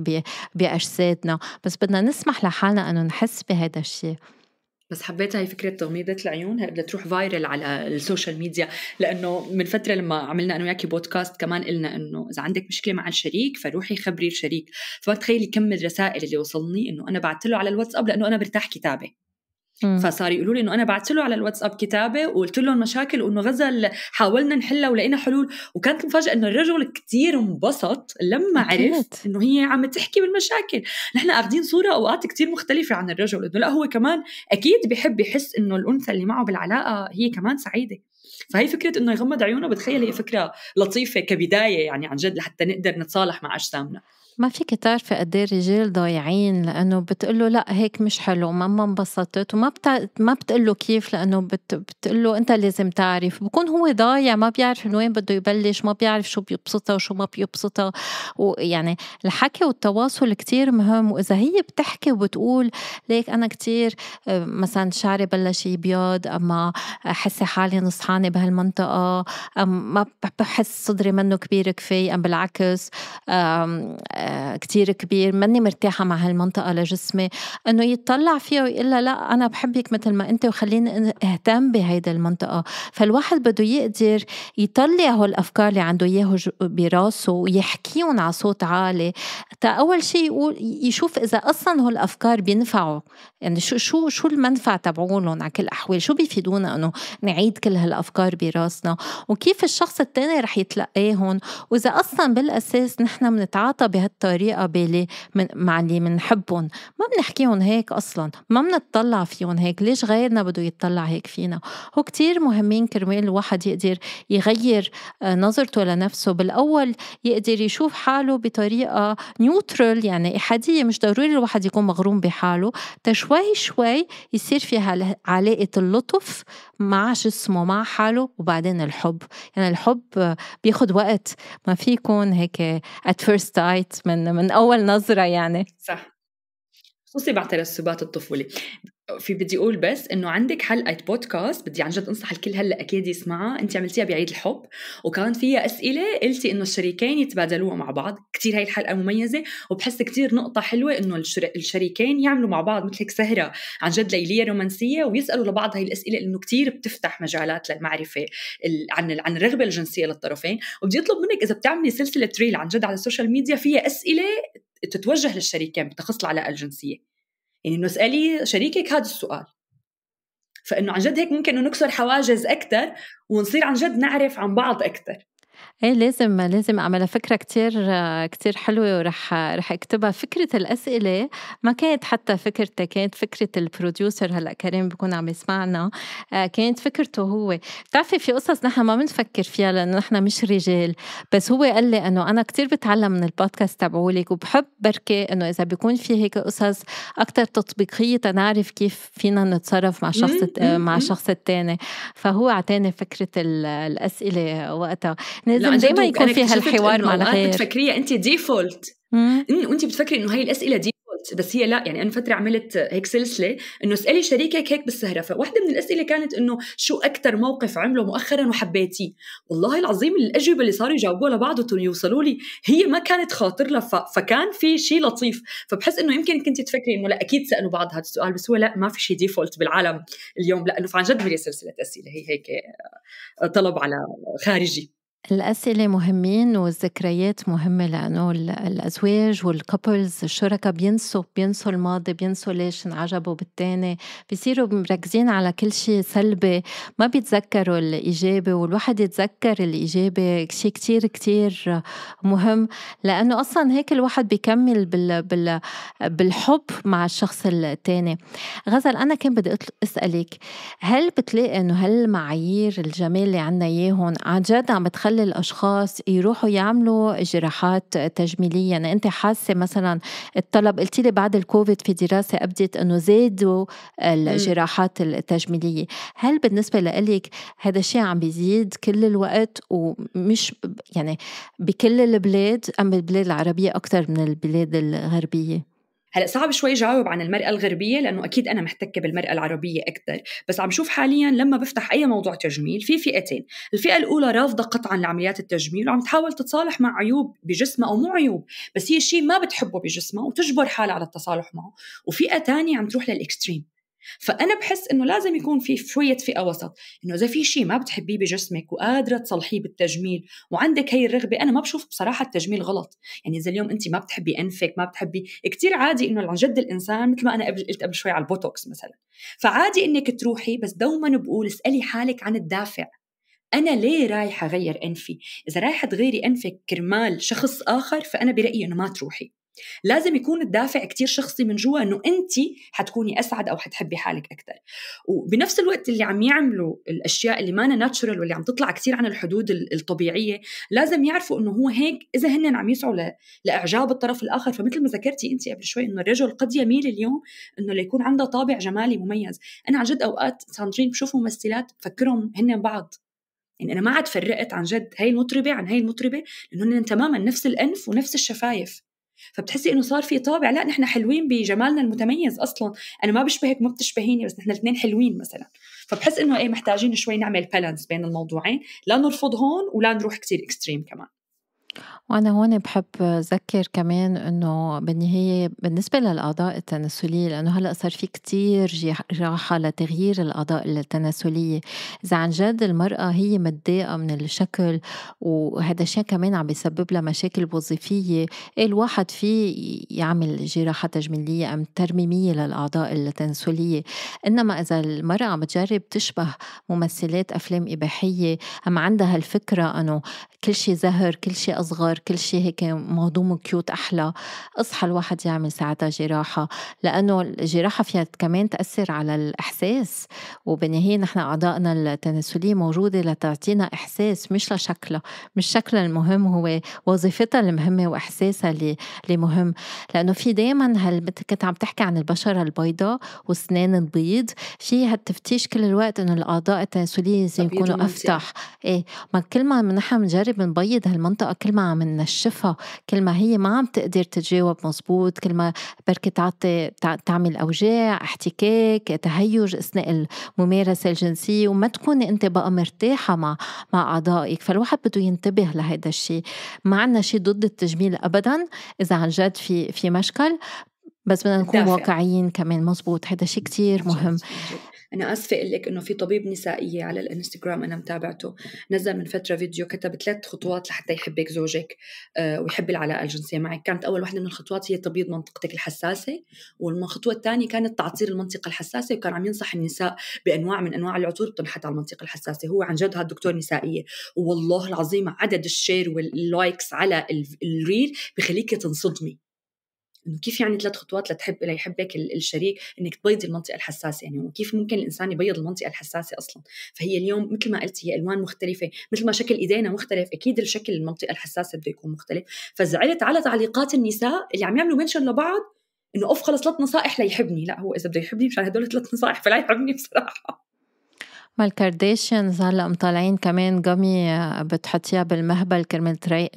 بأجسادنا. بس بدنا نسمح لحالنا أنه نحس بهذا الشيء بس حبيت هاي فكرة تغميضة العيون هي بدها تروح viral على ال social media. لأنه من فترة لما عملنا أنا وياكي بودكاست كمان قلنا إنه إذا عندك مشكلة مع الشريك فروحي خبري الشريك. فما تخيلي كم الرسائل اللي وصلني إنه أنا بعثت له على الواتساب لأنه أنا برتاح كتابة. فصار يقولوا لي إنه أنا بعثت له على الواتساب كتابة وقلت لهم مشاكل وإنه غزل حاولنا نحلها ولقينا حلول. وكانت المفاجاه إنه الرجل كتير انبسط لما عرف إنه هي عم تحكي بالمشاكل. نحن أخذين صورة أوقات كتير مختلفة عن الرجل. إنه لا هو كمان أكيد بحب يحس إنه الأنثى اللي معه بالعلاقة هي كمان سعيدة. فهي فكرة إنه يغمض عيونه بتخيل هي فكرة لطيفة كبداية يعني عن جد لحتى نقدر نتصالح مع أجسامنا. ما فيك تعرفي قد إيه الرجال ضايعين؟ لأنه بتقول له لأ هيك مش حلو ما ما انبسطت وما بتا... ما بتقول له كيف لأنه بت... بتقول له أنت لازم تعرف. بكون هو ضايع ما بيعرف من وين بده يبلش ما بيعرف شو بيبسطها وشو ما بيبسطها. ويعني الحكي والتواصل كتير مهم وإذا هي بتحكي وبتقول ليك أنا كتير مثلا شعري بلش يبيض أما حسي حالي نصحانة بهالمنطقة أم ما بحس صدري منه كبير كفاية أم بالعكس أم كتير كبير ماني مرتاحة مع هالمنطقة لجسمي. إنه يتطلع فيها ويقول لها لا أنا بحبك مثل ما أنت وخليني أهتم بهيدا المنطقة. فالواحد بده يقدر يطلع هول الأفكار اللي عنده إياه براسه ويحكيهم على صوت عالي. تا أول شيء يقول يشوف إذا أصلا هول الأفكار بينفعوا. يعني شو شو شو المنفعة تبعولهم على كل الأحوال شو بيفيدونا إنه نعيد كل هالأفكار براسنا؟ وكيف الشخص التاني رح يتلقاهم؟ وإذا أصلا بالأساس نحن بنتعاطى بهال الطريقة باللي من مع اللي بنحبهم ما بنحكيهم هيك أصلا. ما بنطلع فيهم هيك. ليش غيرنا بده يتطلع هيك فينا؟ هو كتير مهمين كرمال الواحد يقدر يغير آه، نظرته لنفسه. بالأول يقدر يشوف حاله بطريقة نيوترال يعني إحادية. مش ضروري الواحد يكون مغروم بحاله. تشوي شوي يصير في علاقة اللطف مع جسمه مع حاله وبعدين الحب. يعني الحب بياخد وقت. ما في يكون هيك at first sight. من من أول نظرة يعني. صح. خصوصي بعد ترسبات الطفوله في بدي أقول بس إنه عندك حلقة بودكاست بدي عن جد أنصح الكل هلأ أكيد يسمعها. انت عملتيها بعيد الحب. وكان فيها أسئلة قلتي إنه الشريكين يتبادلوها مع بعض. كثير هاي الحلقة مميزة. وبحس كثير نقطة حلوة إنه الشريكين يعملوا مع بعض مثل هيك سهرة عن جد ليليه رومانسية ويسألوا لبعض هاي الأسئلة لأنه كثير بتفتح مجالات للمعرفة عن عن الرغبة الجنسية للطرفين. وبدي أطلب منك إذا بتعملي سلسلة reel عن جد على ال social media فيها أسئلة تتوجه للشريكين بتخص العلاقة الجنسية. يعني إنه اسألي شريكك هذا السؤال. فإنه عن جد هيك ممكن إنه نكسر حواجز أكثر ونصير عن جد نعرف عن بعض أكثر إيه لازم لازم أعملها. فكرة كتير كتير حلوة ورح رح أكتبها. فكرة الأسئلة ما كانت حتى فكرتي كانت فكرة البروديوسر. هلأ كريم بكون عم يسمعنا. آه، كانت فكرته هو بتعرفي في قصص نحن ما بنفكر فيها لأنه نحن مش رجال. بس هو قال لي إنه أنا كتير بتعلم من البودكاست تبعولك وبحب بركي إنه إذا بيكون في هيك قصص أكثر تطبيقية تنعرف كيف فينا نتصرف مع شخص مع الشخص الثاني فهو أعطاني فكرة الأسئلة وقتها. لازم دائما يكون في هالحوار مع الغير بتفكريها أنت default وانت بتفكري إنه هاي الأسئلة دي بس هي لأ يعني أنا فترة عملت هيك سلسلة إنه اسألي شريكك هيك بالسهرة. فواحدة من الأسئلة كانت إنه شو أكثر موقف عمله مؤخرا وحبيتيه؟ والله العظيم الأجوبة اللي صاروا يجاوبوها لبعض ويوصلوا لي هي ما كانت خاطر لها فكان في شيء لطيف. فبحس إنه يمكن كنت تفكري إنه لأ أكيد سألوا بعض هذا السؤال بس هو لأ ما في شيء default بالعالم اليوم. لأنه فعن جد هي سلسلة أسئلة هي هيك طلب على خارجي. الأسئلة مهمين والذكريات مهمة لأنه الأزواج والكابلز الشركاء بينسوا بينسوا الماضي بينسوا ليش انعجبوا بالتاني. بيصيروا مركزين على كل شيء سلبي. ما بيتذكروا الإيجابي والواحد يتذكر الإيجابي شيء كتير كتير مهم لأنه أصلا هيك الواحد بيكمل بال بال بالحب مع الشخص التاني. غزل أنا كان بدي أسألك هل بتلاقي إنه هالمعايير الجمال اللي عنا إياهم عن جد عم بتخلي بتخلي الأشخاص يروحوا يعملوا جراحات تجميلية. يعني أنت حاسة مثلا الطلب قلت لي بعد الكوفيد في دراسة أبدت أنه زادوا الجراحات التجميلية. هل بالنسبة لك هذا الشيء عم بيزيد كل الوقت؟ ومش يعني بكل البلاد؟ أم بالبلاد العربية أكثر من البلاد الغربية؟ هلأ صعب شوي جاوب عن المرأة الغربية لأنه أكيد أنا محتكة بالمرأة العربية أكثر بس عم شوف حاليا لما بفتح أي موضوع تجميل في فئتين. الفئة الأولى رافضة قطعا لعمليات التجميل وعم تحاول تتصالح مع عيوب بجسمها أو مو عيوب بس هي شيء ما بتحبه بجسمها وتجبر حالها على التصالح معه. وفئة تانية عم تروح للإكستريم. فأنا بحس إنه لازم يكون في شوية فئة وسط. إنه إذا في شيء ما بتحبيه بجسمك وقادرة تصلحيه بالتجميل وعندك هي الرغبة أنا ما بشوف بصراحة التجميل غلط. يعني إذا اليوم انت ما بتحبي أنفك ما بتحبي كتير عادي إنه عن جد الإنسان مثل ما أنا قلت قبل شوي على البوتوكس مثلا. فعادي إنك تروحي بس دوما بقول اسألي حالك عن الدافع. أنا ليه رايحة أغير أنفي؟ إذا رايحة تغيري أنفك كرمال شخص آخر فأنا برأيي إنه ما تروحي. لازم يكون الدافع كتير شخصي من جوا إنه انت حتكوني أسعد أو حتحبي حالك أكثر وبنفس الوقت اللي عم يعملوا الأشياء اللي ما natural واللي عم تطلع كتير عن الحدود الطبيعية لازم يعرفوا إنه هو هيك إذا هن عم يسعوا لإعجاب الطرف الآخر. فمثل ما ذكرتي انت قبل شوي إنه الرجل قد يميل اليوم إنه ليكون عنده طابع جمالي مميز. أنا عن جد أوقات ساندرين بشوف ممثلات بفكرهم هن بعض. يعني أنا ما عاد فرقت عن جد هاي المطربة عن هاي المطربة لأنه هن تماما نفس الأنف ونفس الشفايف. فبتحسي إنه صار في طابع لا نحن حلوين بجمالنا المتميز أصلا. أنا ما بشبهك ما بتشبهيني بس نحن الاثنين حلوين مثلا. فبحس إنه إيه محتاجين شوي نعمل بالانس بين الموضوعين. لا نرفض هون ولا نروح كثير اكستريم كمان. وأنا هون بحب أذكر كمان إنه بالنهاية بالنسبة للأعضاء التناسلية لأنه هلأ صار في كتير جراحة لتغيير الأعضاء التناسلية. إذا عن جد المرأة هي متضايقة من الشكل وهذا الشيء كمان عم بيسبب لها مشاكل وظيفية الواحد فيه يعمل جراحة تجميلية أم ترميمية للأعضاء التناسلية. إنما إذا المرأة عم تجرب تشبه ممثلات أفلام إباحية أم عندها الفكرة أنه كل شيء زهر كل شيء أصغر كل شيء هيك مهضوم كيوت أحلى. أصحى الواحد يعمل ساعتها جراحة لأنه الجراحة فيها كمان تأثر على الإحساس. وبالنهاية نحن أعضائنا التناسلية موجودة لتعطينا إحساس مش لشكلها مش شكلها المهم هو وظيفتها المهمة وإحساسها اللي, اللي مهم. لأنه في دايما هل كنت عم تحكي عن البشرة البيضاء وسنان البيض في هالتفتيش كل الوقت إنه الأعضاء التناسلية لازم يكونوا أفتح. إيه ما كل ما نحن بنجرب نبيض هالمنطقة كل ما عم ننشفها كل ما هي ما عم تقدر تتجاوب مزبوط كل ما بركي تعطي تعمل أوجاع احتكاك تهيج أثناء الممارسة الجنسية وما تكوني أنت بقى مرتاحة مع مع أعضائك. فالواحد بده ينتبه لهذا الشيء ما عنا شيء ضد التجميل أبدا إذا عن جد في في مشكل بس بدنا نكون واقعيين كمان مزبوط. هذا شيء كتير مهم. أنا آسفة أقول لك إنه في طبيب نسائية على الإنستغرام أنا متابعته. نزل من فترة فيديو كتب ثلاث خطوات لحتى يحبك زوجك آه، ويحب العلاقة الجنسية معك. كانت أول وحده من الخطوات هي تبييض منطقتك الحساسة والخطوة الثانية كانت تعطير المنطقة الحساسة وكان عم ينصح النساء بأنواع من أنواع العطور بتنحط على المنطقة الحساسة. هو عن جد هذا الدكتور نسائية. والله العظيم عدد ال share وال likes على ال reel بخليك تنصدمي. إنه كيف يعني ثلاث خطوات لتحب ليحبك الشريك إنك تبيضي المنطقة الحساسة يعني وكيف ممكن الإنسان يبيض المنطقة الحساسة أصلا. فهي اليوم مثل ما قلت هي ألوان مختلفة مثل ما شكل إيدينا مختلف أكيد الشكل المنطقة الحساسة بده يكون مختلف. فزعلت على تعليقات النساء اللي عم يعملوا mention لبعض إنه أوف خلص ثلاث نصائح ليحبني. لا هو إذا بده يحبني مشان هدول ثلاث نصائح فلا يحبني بصراحة. ما ال Kardashians هلأ مطلعين كمان gummy بتحطيها بالمهبل كرمال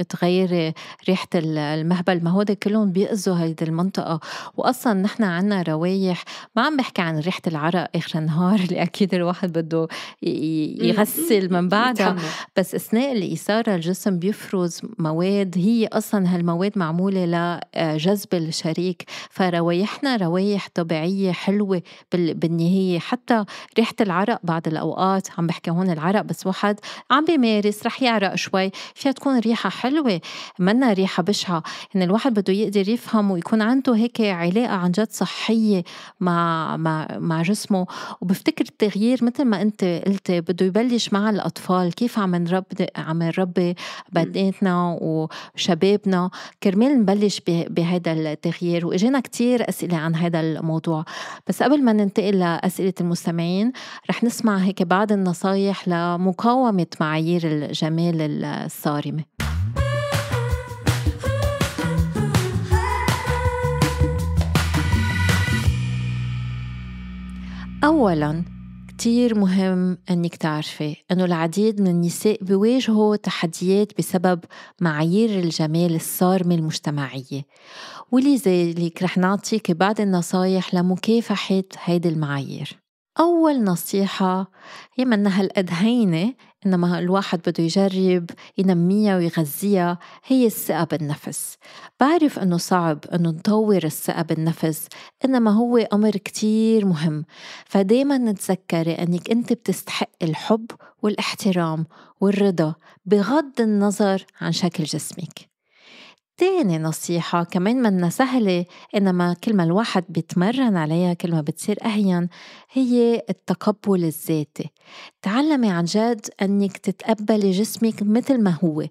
تغيري ريحة المهبل. ما هودي كلهم بيأذوا هيدي المنطقة. وأصلا نحن عنا روايح ما عم بحكي عن ريحة العرق آخر النهار اللي أكيد الواحد بده يغسل من بعدها. بس أثناء الإثارة الجسم بيفرز مواد. هي أصلا هالمواد معمولة لجذب الشريك. فروايحنا روايح طبيعية حلوة بالنهاية. حتى ريحة العرق بعض الأوقات الأوقات عم بحكي هون العرق بس واحد عم بيمارس رح يعرق شوي فيها تكون ريحة حلوة منا ريحة بشعة. إن الواحد بده يقدر يفهم ويكون عنده هيك علاقة عن جد صحية مع مع مع جسمه. وبفتكر التغيير مثل ما أنت قلت بده يبلش مع الأطفال. كيف عم نربي عم نربي بناتنا وشبابنا؟ كرمال نبلش بهذا التغيير. وإجينا كتير أسئلة عن هذا الموضوع. بس قبل ما ننتقل لأسئلة المستمعين رح نسمع هيك بعض النصايح لمقاومة معايير الجمال الصارمة. أولاً كتير مهم أنك تعرفي أنه العديد من النساء بيواجهوا تحديات بسبب معايير الجمال الصارمة المجتمعية. ولذلك رح نعطيك بعض النصايح لمكافحة هيدي المعايير. أول نصيحة هي منها هالقد هينة إنما الواحد بده يجرب ينميها ويغذيها هي الثقة بالنفس بعرف إنه صعب إنه نطور الثقة بالنفس إنما هو أمر كتير مهم. فدايما نتذكري إنك أنت بتستحق الحب والاحترام والرضا بغض النظر عن شكل جسمك. تاني نصيحة كمان منا سهلة إنما كل ما الواحد بيتمرن عليها كل ما بتصير أهين هي التقبل الذاتي. تعلمي عن جد أنك تتقبلي جسمك مثل ما هو.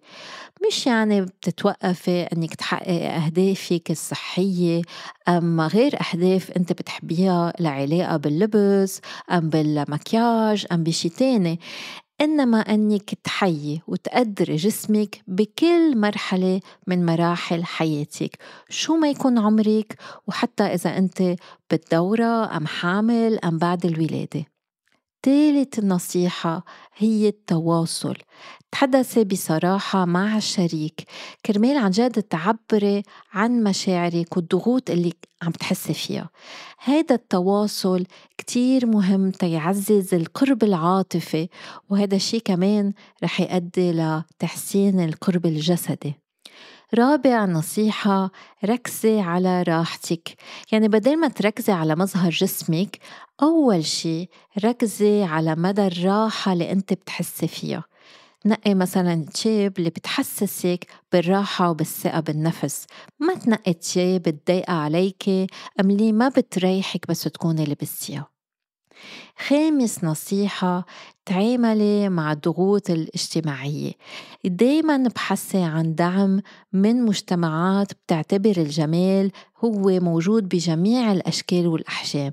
مش يعني بتتوقفي أنك تحققي أهدافك الصحية أم غير أهداف أنت بتحبيها لعلاقة باللبس أم بالمكياج أم بشي تاني. إنما أنك تحيي وتقدري جسمك بكل مرحلة من مراحل حياتك. شو ما يكون عمرك وحتى إذا أنت بالدورة أم حامل أم بعد الولادة. ثالث نصيحة هي التواصل. تحدثي بصراحة مع الشريك. كرمال عن جد تعبري عن مشاعرك والضغوط اللي عم تحسي فيها. هذا التواصل كتير مهم تيعزز القرب العاطفي وهذا الشي كمان رح يؤدي لتحسين القرب الجسدي. رابع نصيحة ركزي على راحتك. يعني بدل ما تركزي على مظهر جسمك أول شي ركزي على مدى الراحة اللي أنت بتحسي فيها. نقي مثلا تشيب اللي بتحسسك بالراحة وبالثقة بالنفس. ما تنقي تشيب بتضايقة عليكي أم اللي ما بتريحك بس تكوني لبستيها. خامس نصيحة تعاملي مع الضغوط الاجتماعية. دايما بحثي عن دعم من مجتمعات بتعتبر الجمال هو موجود بجميع الأشكال والأحجام.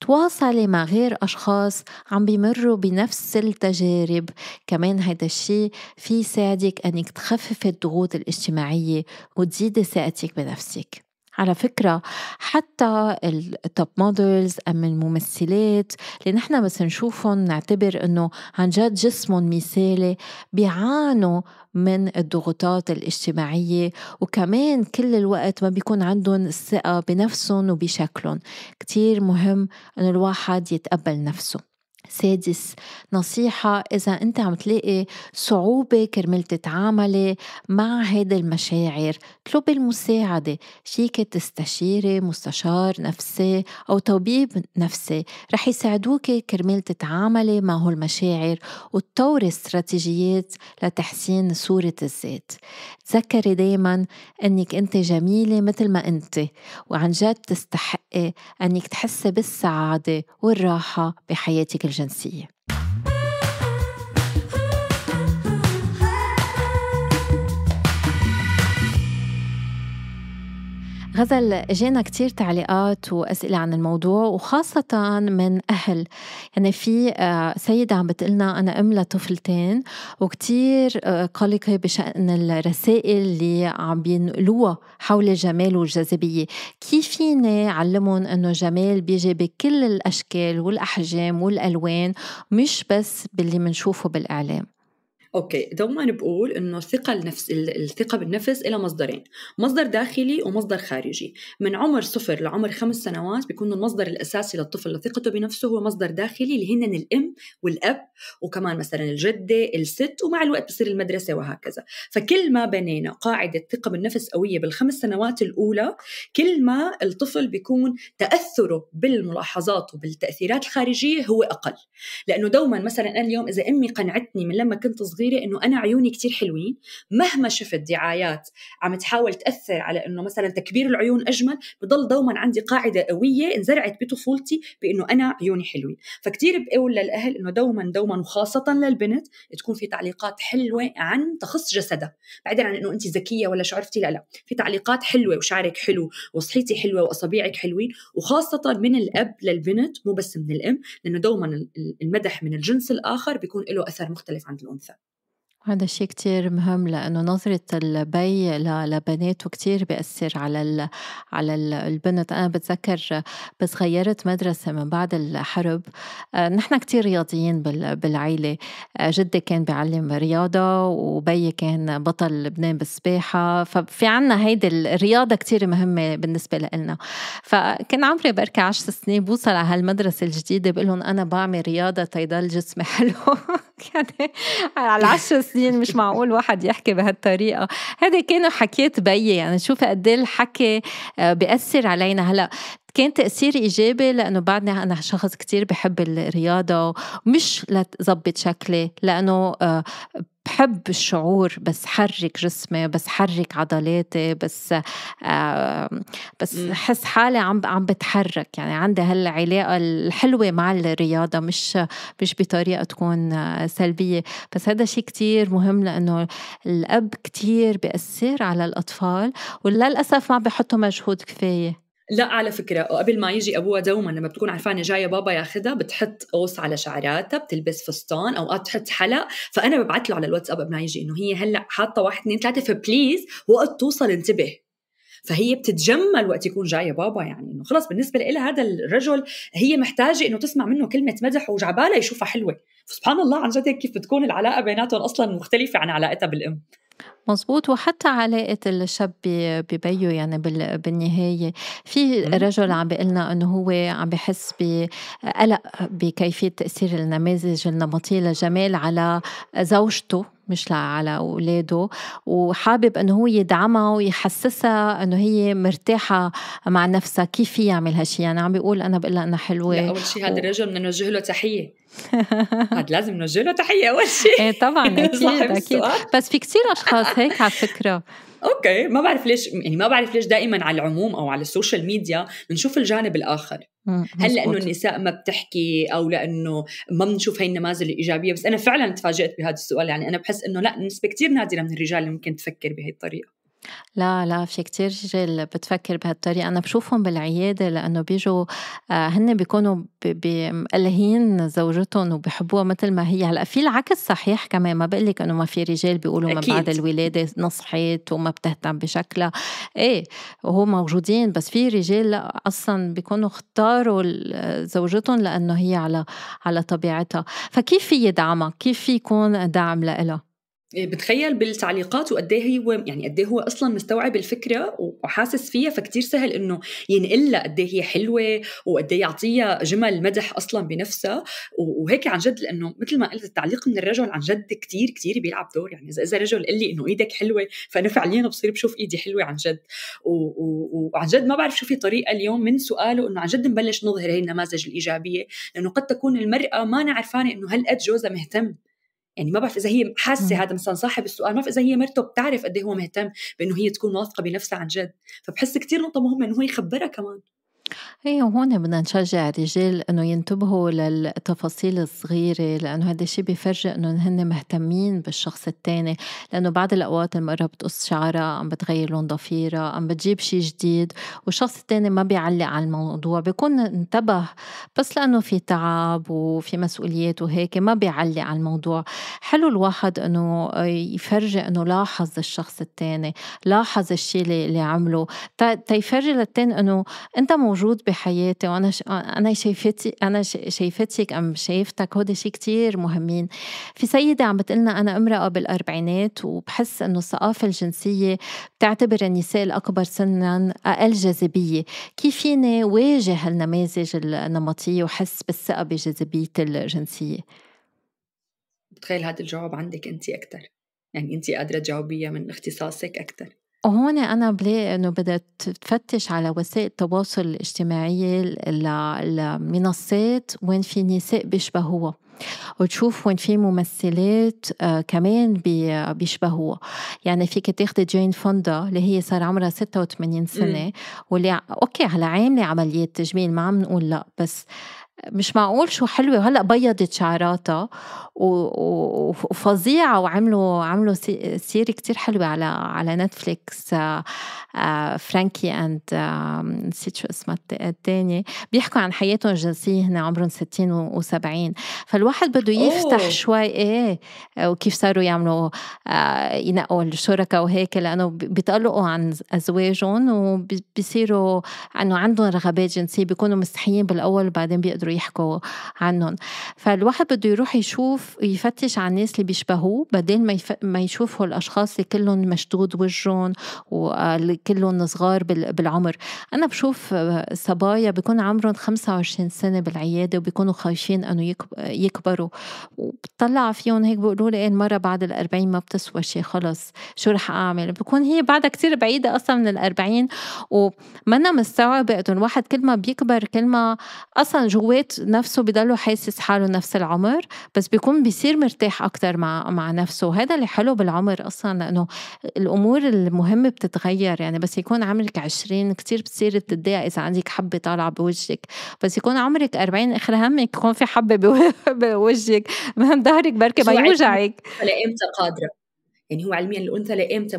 تواصلي مع غير أشخاص عم بيمروا بنفس التجارب. كمان هيدا الشي في يساعدك أنك تخففي الضغوط الاجتماعية وتزيدي ثقتك بنفسك. على فكرة حتى ال top models أو الممثلات اللي نحن بس نشوفهم نعتبر إنه عن جد جسمهم مثالي بيعانوا من الضغوطات الاجتماعية وكمان كل الوقت ما بيكون عندهم الثقة بنفسهم وبشكلهم. كتير مهم إنه الواحد يتقبل نفسه. سادس. نصيحة إذا أنت عم تلاقي صعوبة كرمال تتعاملي مع هيدي المشاعر اطلبي المساعدة. فيك تستشيري مستشار نفسي أو طبيب نفسي رح يساعدوك كرمال تتعاملي مع هالمشاعر وتطوري استراتيجيات لتحسين صورة الذات. تذكري دايما أنك أنت جميلة مثل ما أنت وعن جد تستحقي أنك تحسي بالسعادة والراحة بحياتك الجنسية. غزل أجينا كتير تعليقات وأسئلة عن الموضوع وخاصة من أهل. يعني في آه، سيدة عم بتقلنا أنا أم لطفلتين وكتير آه، قلقة بشأن الرسائل اللي عم بينقلوها حول الجمال والجاذبية. كيف فيني علمهم إنه الجمال بيجي بكل الأشكال والأحجام والألوان مش بس باللي منشوفه بالإعلام؟ أوكي دوما بقول إنه الثقة النفس الثقة بالنفس لها مصدرين مصدر داخلي ومصدر خارجي. من عمر صفر لعمر خمس سنوات بيكون المصدر الأساسي للطفل لثقته بنفسه هو مصدر داخلي اللي هن الأم والأب وكمان مثلا الجدة الست ومع الوقت بصير المدرسة وهكذا. فكل ما بنينا قاعدة ثقة بالنفس قوية بالخمس سنوات الأولى كل ما الطفل بيكون تأثره بالملاحظات وبالتأثيرات الخارجية هو أقل. لأنه دوما مثلا أنا اليوم إذا أمي قنعتني من لما كنت صغيرة صغيره إنه أنا عيوني كتير حلوين. مهما شفت دعايات عم تحاول تأثر على إنه مثلا تكبير العيون أجمل بضل دوما عندي قاعدة قوية انزرعت بطفولتي بإنه أنا عيوني حلوين. فكتير بقول للأهل إنه دوما دوما وخاصة للبنت تكون في تعليقات حلوة عن تخص جسدها. بعيدا عن إنه انت ذكية ولا شو عرفتي لا لا. في تعليقات حلوة وشعرك حلو وصحيتي حلوة واصابيعك حلوين. وخاصة من الأب للبنت مو بس من الأم لأنه دوما المدح من الجنس الآخر بيكون له أثر مختلف عند الأنثى. هذا الشيء كتير مهم لأنه نظرة البي لبناته كتير بيأثر على ال على البنت. أنا بتذكر بس غيرت مدرسة من بعد الحرب. آه، نحن كتير رياضيين بالعيلة. آه، جدي كان بيعلم رياضة وبي كان بطل لبنان بالسباحة. ففي عنا هيدي الرياضة كتير مهمة بالنسبة لنا فكان عمري بركي عشر سنين بوصل على هالمدرسة الجديدة بقول لهم أنا بعمل رياضة تيضل جسمي حلو. يعني على العشر سنين مش معقول واحد يحكي بهالطريقة. هذا كانوا حكيات بيي يعني شوفي قد إيه الحكي آه، بيأثر علينا. هلأ كان تأثير إيجابي لأنه بعدني أنا شخص كتير بحب الرياضة مش لتظبط شكلي لأنه آه، بحب الشعور بس حرك جسمي بس حرك عضلاتي بس آه بس حس حالي عم عم بتحرك. يعني عندي هالعلاقة الحلوة مع الرياضة مش مش بطريقة تكون سلبية. بس هذا شيء كتير مهم لأنه الأب كتير بيأثر على الأطفال وللأسف ما بيحطوا مجهود كفاية. لا على فكرة وقبل ما يجي أبوها دوما لما بتكون عرفانة جاية بابا ياخذها بتحط قوس على شعراتها بتلبس فستان أوقات تحط حلق. فأنا ببعث له على الواتساب قبل ما يجي إنه هي هلأ حاطة واحد اثنين ثلاثة فبليز وقت توصل انتبه. فهي بتتجمل وقت يكون جاي بابا يعني إنه خلص بالنسبة لها هذا الرجل هي محتاجة إنه تسمع منه كلمة مدح وجعبالها يشوفها حلوة. فسبحان الله عن جد كيف بتكون العلاقة بيناتهم أصلا مختلفة عن علاقتها بالأم. مزبوط وحتى علاقة الشاب ببيه يعني بالنهاية. في رجل عم بيقلنا إنه هو عم بحس بقلق بكيفية تأثير النماذج النمطية للجمال على زوجته. مش على أولاده وحابب إنه هو يدعمها ويحسسها إنه هي مرتاحة مع نفسها كيف في يعمل هالشيء يعني عم بيقول أنا بقول لها إنها حلوة لا أول شيء هذا الرجل بدنا نوجه له تحية. هاد لازم نوجه له تحية أول شيء إيه طبعا أكيد أكيد. بس في كثير أشخاص هيك على فكرة. okay ما بعرف ليش يعني ما بعرف ليش دائما على العموم أو على ال social media بنشوف الجانب الآخر. هل لأنه النساء ما بتحكي أو لأنه ما بنشوف هاي النماذج الإيجابية بس أنا فعلا تفاجأت بهذا السؤال. يعني أنا بحس إنه لأ نسبة كثير نادرة من الرجال اللي ممكن تفكر بهي الطريقة. لا لا في كتير رجال بتفكر بهالطريقة. أنا بشوفهم بالعيادة لأنه بيجوا آه هن بيكونوا مقلهين زوجتهم وبحبوها مثل ما هي. هلأ في العكس صحيح كمان. ما بقول لك إنه ما في رجال بيقولوا من بعد الولادة نصحت وما بتهتم بشكلها. إيه وهو موجودين. بس في رجال لأ أصلا بيكونوا اختاروا زوجتهم لأنه هي على على طبيعتها. فكيف في يدعمها كيف في يكون دعم لها إيه، بتخيل بالتعليقات وقد إيه هو يعني قد هو أصلا مستوعب الفكرة وحاسس فيها فكتير سهل إنه ينقل لها قد هي حلوة وقد يعطيها جمل مدح أصلا بنفسها. وهيك عن جد لأنه مثل ما قلت التعليق من الرجل عن جد كتير كتير بيلعب دور. يعني اذا إذا رجل قال لي إنه إيدك حلوة فأنا فعليا بصير بشوف إيدي حلوة عن جد. وعن جد ما بعرف شو في طريقة اليوم من سؤاله إنه عن جد نبلش نظهر هي النماذج الإيجابية. لأنه قد تكون المرأة ما عرفانة إنه هالقد جوزها مهتم. يعني ما بعرف إذا هي حاسة هذا مثلا صاحب السؤال ما بعرف إذا هي مرته بتعرف قد إيه هو مهتم بإنه هي تكون واثقة بنفسها عن جد. فبحس كثير نقطة مهمة إنه هو يخبرها كمان. إيه وهون بدنا نشجع الرجال انه ينتبهوا للتفاصيل الصغيرة لأنه هذا الشيء بيفرجي إنه هن مهتمين بالشخص الثاني لأنه بعض الأوقات المرة بتقص شعرها عم بتغير لون ضفيرها عم بتجيب شيء جديد والشخص الثاني ما بيعلق على الموضوع بيكون انتبه. بس لأنه في تعب وفي مسؤوليات وهيك ما بيعلق على الموضوع. حلو الواحد إنه يفرجي إنه لاحظ الشخص الثاني لاحظ الشيء اللي عمله. تيفرجي للثاني إنه أنت موجود موجود بحياتي وأنا ش... أنا شايفتي أنا ش... شايفتك أم شايفتك هودي شيء كتير مهمين. في سيدة عم بتقلنا أنا امرأة بالأربعينات وبحس إنه الثقافة الجنسية بتعتبر النساء الأكبر سنا أقل جاذبية. كيف فيني واجه هالنماذج النمطية وحس بالثقة بجاذبيتي الجنسية؟ بتخيل هذا الجواب عندك انت أكثر يعني انت قادرة تجاوبيها من اختصاصك أكثر وهون أنا بلاقي إنه بدها تفتش على وسائل التواصل الاجتماعي المنصات وين في نساء بيشبهوها وتشوف وين في ممثلات آه كمان بي بيشبهوها يعني فيك تاخدي جين فوندا اللي هي صار عمرها 86 سنة. واللي okay هلا عاملة عمليات تجميل ما عم نقول لا بس مش معقول شو حلوة. هلا بيضت شعراتها وفظيعة. وعملوا عملوا série كتير حلوة على على Netflix Frankie and نسيت شو اسمها الثانية بيحكوا عن حياتهم الجنسية هن عمرهم 60 و70 فالواحد بده يفتح. شوي إيه وكيف صاروا يعملوا آه، ينقوا الشركاء وهيك. لأنه بيتقلقوا عن أزواجهم وبيصيروا إنه عندهم رغبات جنسية بيكونوا مستحيين بالأول وبعدين بيقدروا يحكوا عنهم. فالواحد بده يروح يشوف يفتش على الناس اللي بيشبهوه بدل ما يف... ما يشوفوا الأشخاص اللي كلهم مشدود وجههم وكلهم صغار بالعمر. أنا بشوف صبايا بيكون عمرهم 25 سنة بالعيادة وبيكونوا خايفين إنه يكبروا. وبطلع فيهم هيك بيقولوا لي إيه المرة بعد ال40 ما بتسوى شيء خلص شو رح أعمل؟ بكون هي بعدها كتير بعيدة أصلا من ال40 ومنا مستوعبة إنه الواحد كل ما بيكبر كل ما أصلا جوات نفسه بضله حاسس حاله نفس العمر بس بيكون بيصير مرتاح أكتر مع مع نفسه. وهذا اللي حلو بالعمر أصلا لأنه الأمور المهمة بتتغير. يعني بس يكون عمرك 20 كتير بتصير تتضايق إذا عندك حبة طالعة بوجهك. بس يكون عمرك 40 آخر همك يكون في حبة بوجهك. مهم ظهرك بركي ما يوجعك. لإمتى قادرة؟ يعني هو علميا الأنثى لإمتى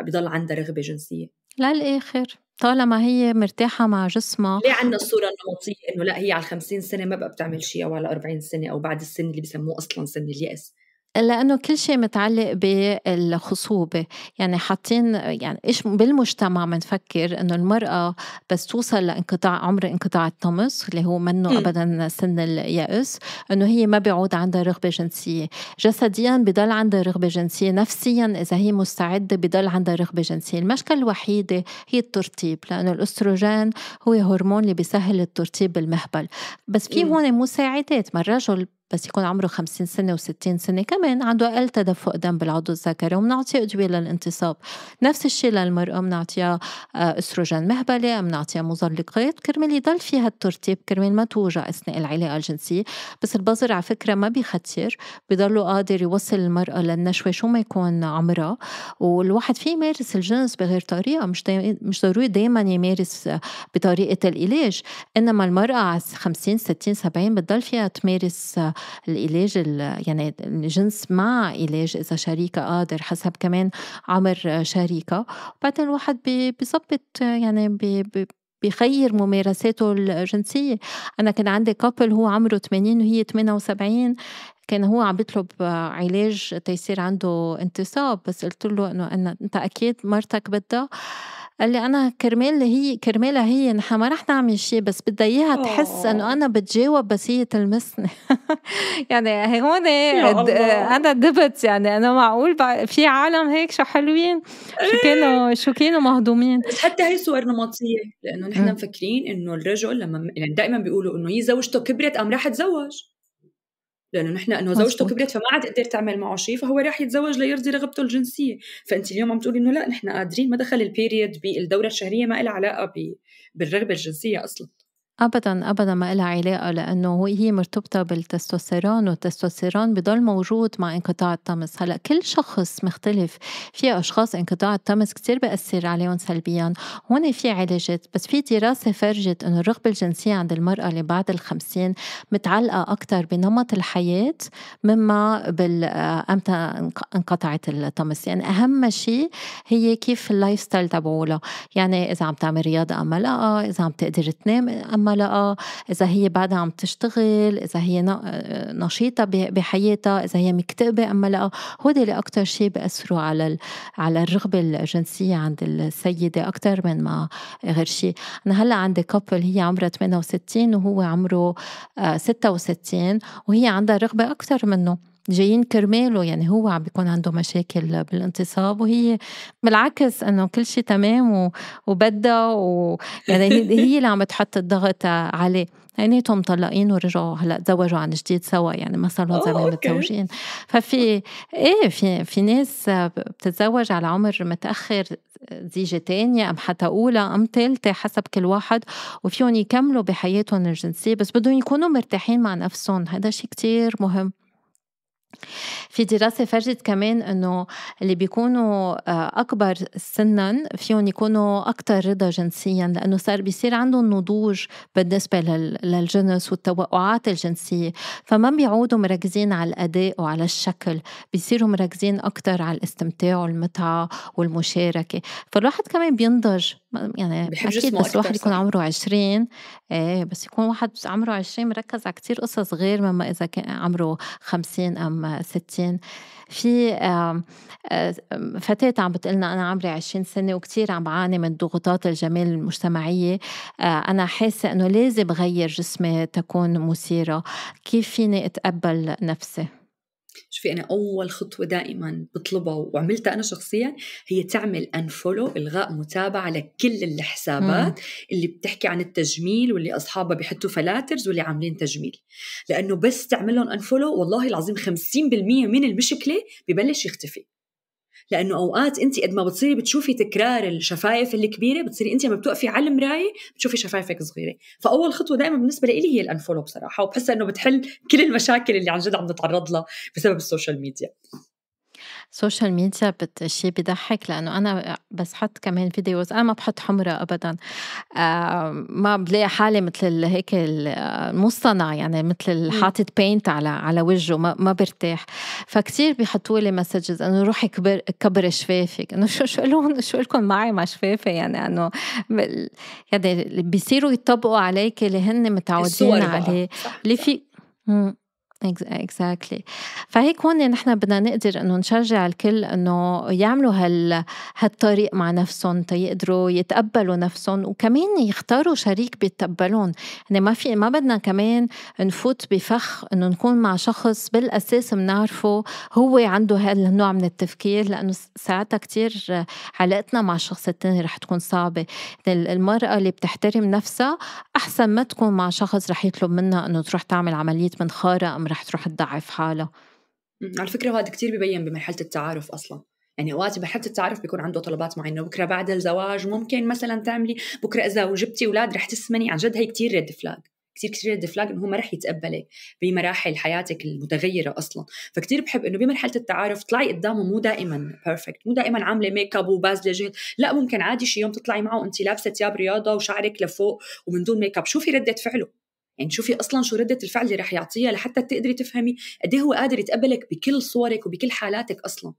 بضل عندها رغبة جنسية. للآخر طالما هي مرتاحة مع جسمها. ليه عندنا الصورة النمطية إنه لا هي على 50 سنة ما بقى بتعمل شيء أو على 40 سنة أو بعد السن اللي بسموه أصلا سن اليأس. لأنه كل شيء متعلق بالخصوبة. يعني حاطين يعني إيش بالمجتمع بنفكر إنه المرأة بس توصل لانقطاع عمر انقطاع الطمس اللي هو منه أبدا سن اليأس إنه هي ما بيعود عندها رغبة جنسية. جسديا بضل عندها رغبة جنسية. نفسيا إذا هي مستعدة بضل عندها رغبة جنسية. المشكلة الوحيدة هي الترطيب لأنه الأستروجين هو هرمون اللي بيسهل الترطيب بالمهبل. بس في هون مساعدات. ما الرجل بس يكون عمره 50 سنة و60 سنة كمان عنده أقل تدفق دم بالعضو الذكري وبنعطيه أدوية للانتصاب. نفس الشيء للمرأة بنعطيها آه، أستروجين مهبلة بنعطيها مزلقات. كرمال يضل فيها الترتيب كرمال ما توجع أثناء العلاقة الجنسية. بس البظر على فكرة ما بيختر بضله قادر يوصل المرأة للنشوة شو ما يكون عمرها. والواحد فيه يمارس الجنس بغير طريقة. مش داي... مش ضروري دايما يمارس بطريقة العلاج. إنما المرأة على 50 60 70 بتضل فيها تمارس العلاج يعني الجنس مع علاج إذا شريكة قادر حسب كمان عمر شريكة. وبعدين الواحد بيظبط يعني بي بيخير ممارساته الجنسية. أنا كان عندي كابل هو عمره 80 وهي 78 كان هو عم بيطلب علاج تيصير عنده انتصاب بس قلت له إنه أنت أكيد مرتك بدها. قال لي أنا كرمال هي كرمالها هي نحن ما رح نعمل شيء بس بدها اياها تحس إنه أنا بتجاوب بس هي تلمسني. يعني هون أنا دبت يعني. أنا معقول في عالم هيك شو حلوين؟ شو كانوا شو كانوا مهضومين؟ بس حتى هي صور نمطية لأنه نحن مفكرين إنه الرجل لما يعني دائما بيقولوا إنه هي زوجته كبرت قام راح تزوج. لأنه نحن إنه زوجته كبرت فما عاد قدر تعمل معه شيء فهو راح يتزوج ليرضي رغبته الجنسية. فأنت اليوم عم تقولي إنه لا نحن قادرين ما دخل البيريد بالدوره الشهرية ما لها علاقة بالرغبة الجنسية أصلا. أبدا أبدا ما لها علاقة لأنه هي مرتبطة بالتستوستيرون والتستوستيرون بضل موجود مع انقطاع الطمث. هلأ كل شخص مختلف. في أشخاص انقطاع الطمث كتير بأثر عليهم سلبيا. هون في علاجات بس في دراسة فرجت إنه الرغبة الجنسية عند المرأة اللي بعد الخمسين متعلقة أكثر بنمط الحياة مما بال أمتى انقطعت الطمث. يعني أهم شيء هي كيف ال lifestyle تبعولها. يعني إذا عم تعمل رياضة أم لا إذا عم تقدر تنام أم لا إذا هي بعدها عم تشتغل إذا هي نشيطة بحياتها إذا هي مكتئبة أما لا هودي أكتر شيء بأثروا على على الرغبة الجنسية عند السيدة أكتر من ما غير شيء أنا هلأ عندي كابل هي عمرها 68 وهو عمره 66 آه، وهي عندها رغبة أكتر منه. جايين كرماله يعني هو عم بيكون عنده مشاكل بالانتصاب وهي بالعكس إنه كل شيء تمام وبدها ويعني هي اللي عم تحط الضغط عليه. اثنيناتهم مطلقين ورجعوا هلأ تزوجوا عن جديد سوا يعني ما صار لهم زمان متزوجين. ففي إيه في في ناس بتتزوج على عمر متأخر زيجة تانية أم حتى أولى أم ثالثه حسب كل واحد وفيهم يكملوا بحياتهم الجنسية بس بدهم يكونوا مرتاحين مع نفسهم. هذا شيء كتير مهم. في دراسة فرجت كمان إنه اللي بيكونوا آه، أكبر سنا فيهم يكونوا أكثر رضا جنسيا لأنه صار بيصير عندهم نضوج بالنسبة للجنس والتوقعات الجنسية. فما بيعودوا مركزين على الأداء وعلى الشكل بيصيروا مركزين أكثر على الاستمتاع والمتعة والمشاركة. فالواحد كمان بينضج يعني أكيد بس واحد يكون عمره 20 إيه بس يكون واحد عمره 20 مركز على كتير قصص غير مما إذا كان عمره 50 أم 60 في فتاة عم بتقلنا أنا عمري 20 سنة وكتير عم بعاني من ضغوطات الجمال المجتمعية. أنا حاسة إنه لازم غير جسمي تكون مثيرة. كيف فيني أتقبل نفسي؟ شوفي أنا أول خطوة دائما بطلبها وعملتها أنا شخصيا هي تعمل unfollow إلغاء متابعة لكل الحسابات مم. اللي بتحكي عن التجميل واللي أصحابها بيحطوا filters واللي عاملين تجميل لأنه بس تعملهم unfollow والله العظيم 50% من المشكلة ببلش يختفي لأنه أوقات انت قد ما بتصيري بتشوفي تكرار الشفايف الكبيرة بتصيري انت لما بتوقفي على المراية بتشوفي شفايفك صغيرة. فأول خطوة دائما بالنسبة لي هي ال unfollow بصراحة وبحس إنه بتحل كل المشاكل اللي عن جد عم نتعرض لها بسبب ال social media. ال social media شيء بضحك لأنه أنا بس حط كمان videos أنا ما بحط حمرة ابدا. آه ما بلاقي حالي مثل هيك المصطنع يعني مثل حاطط paint على على وجهه ما, ما برتاح. فكتير بيحطوا لي messages إنه روحي كبر كبر شفافك. إنه شو شو لهم شو لكم معي مع شفافي يعني إنه يعني بيصيروا يطبقوا عليك اللي هن متعودين عليه. اللي في exactly فهيك هون نحن بدنا نقدر إنه نشجع الكل إنه يعملوا هال هالطريق مع نفسهم تيقدروا يتقبلوا نفسهم وكمان يختاروا شريك بيتقبلون. يعني ما في ما بدنا كمان نفوت بفخ إنه نكون مع شخص بالأساس بنعرفه هو عنده هذا النوع من التفكير لأنه ساعتها كتير علاقتنا مع الشخص الثاني رح تكون صعبة. يعني المرأة اللي بتحترم نفسها أحسن ما تكون مع شخص رح يطلب منها إنه تروح تعمل عملية منخاره رح تروح تضعف حالها على فكرة وهذا كتير ببين بمرحلة التعارف أصلا. يعني اوقات بمرحلة التعارف بيكون عنده طلبات معينة. بكرة بعد الزواج ممكن مثلا تعملي بكرة إذا وجبتي أولاد رح تسمني. عن جد هي كتير red flag كثير كثير red flag إنه هو ما رح يتقبلك بمراحل حياتك المتغيرة أصلا. فكتير بحب إنه بمرحلة التعارف تطلعي قدامه مو دائما perfect مو دائما عاملة ميك اب وبازلة جهد. لا ممكن عادي شي يوم تطلعي معه وانت لابسة ثياب رياضة وشعرك لفوق ومن دون ميك اب شوفي ردة فعله. يعني شوفي أصلا شو ردة الفعل اللي رح يعطيها لحتى تقدري تفهمي قد إيه هو قادر يتقبلك بكل صورك وبكل حالاتك أصلا.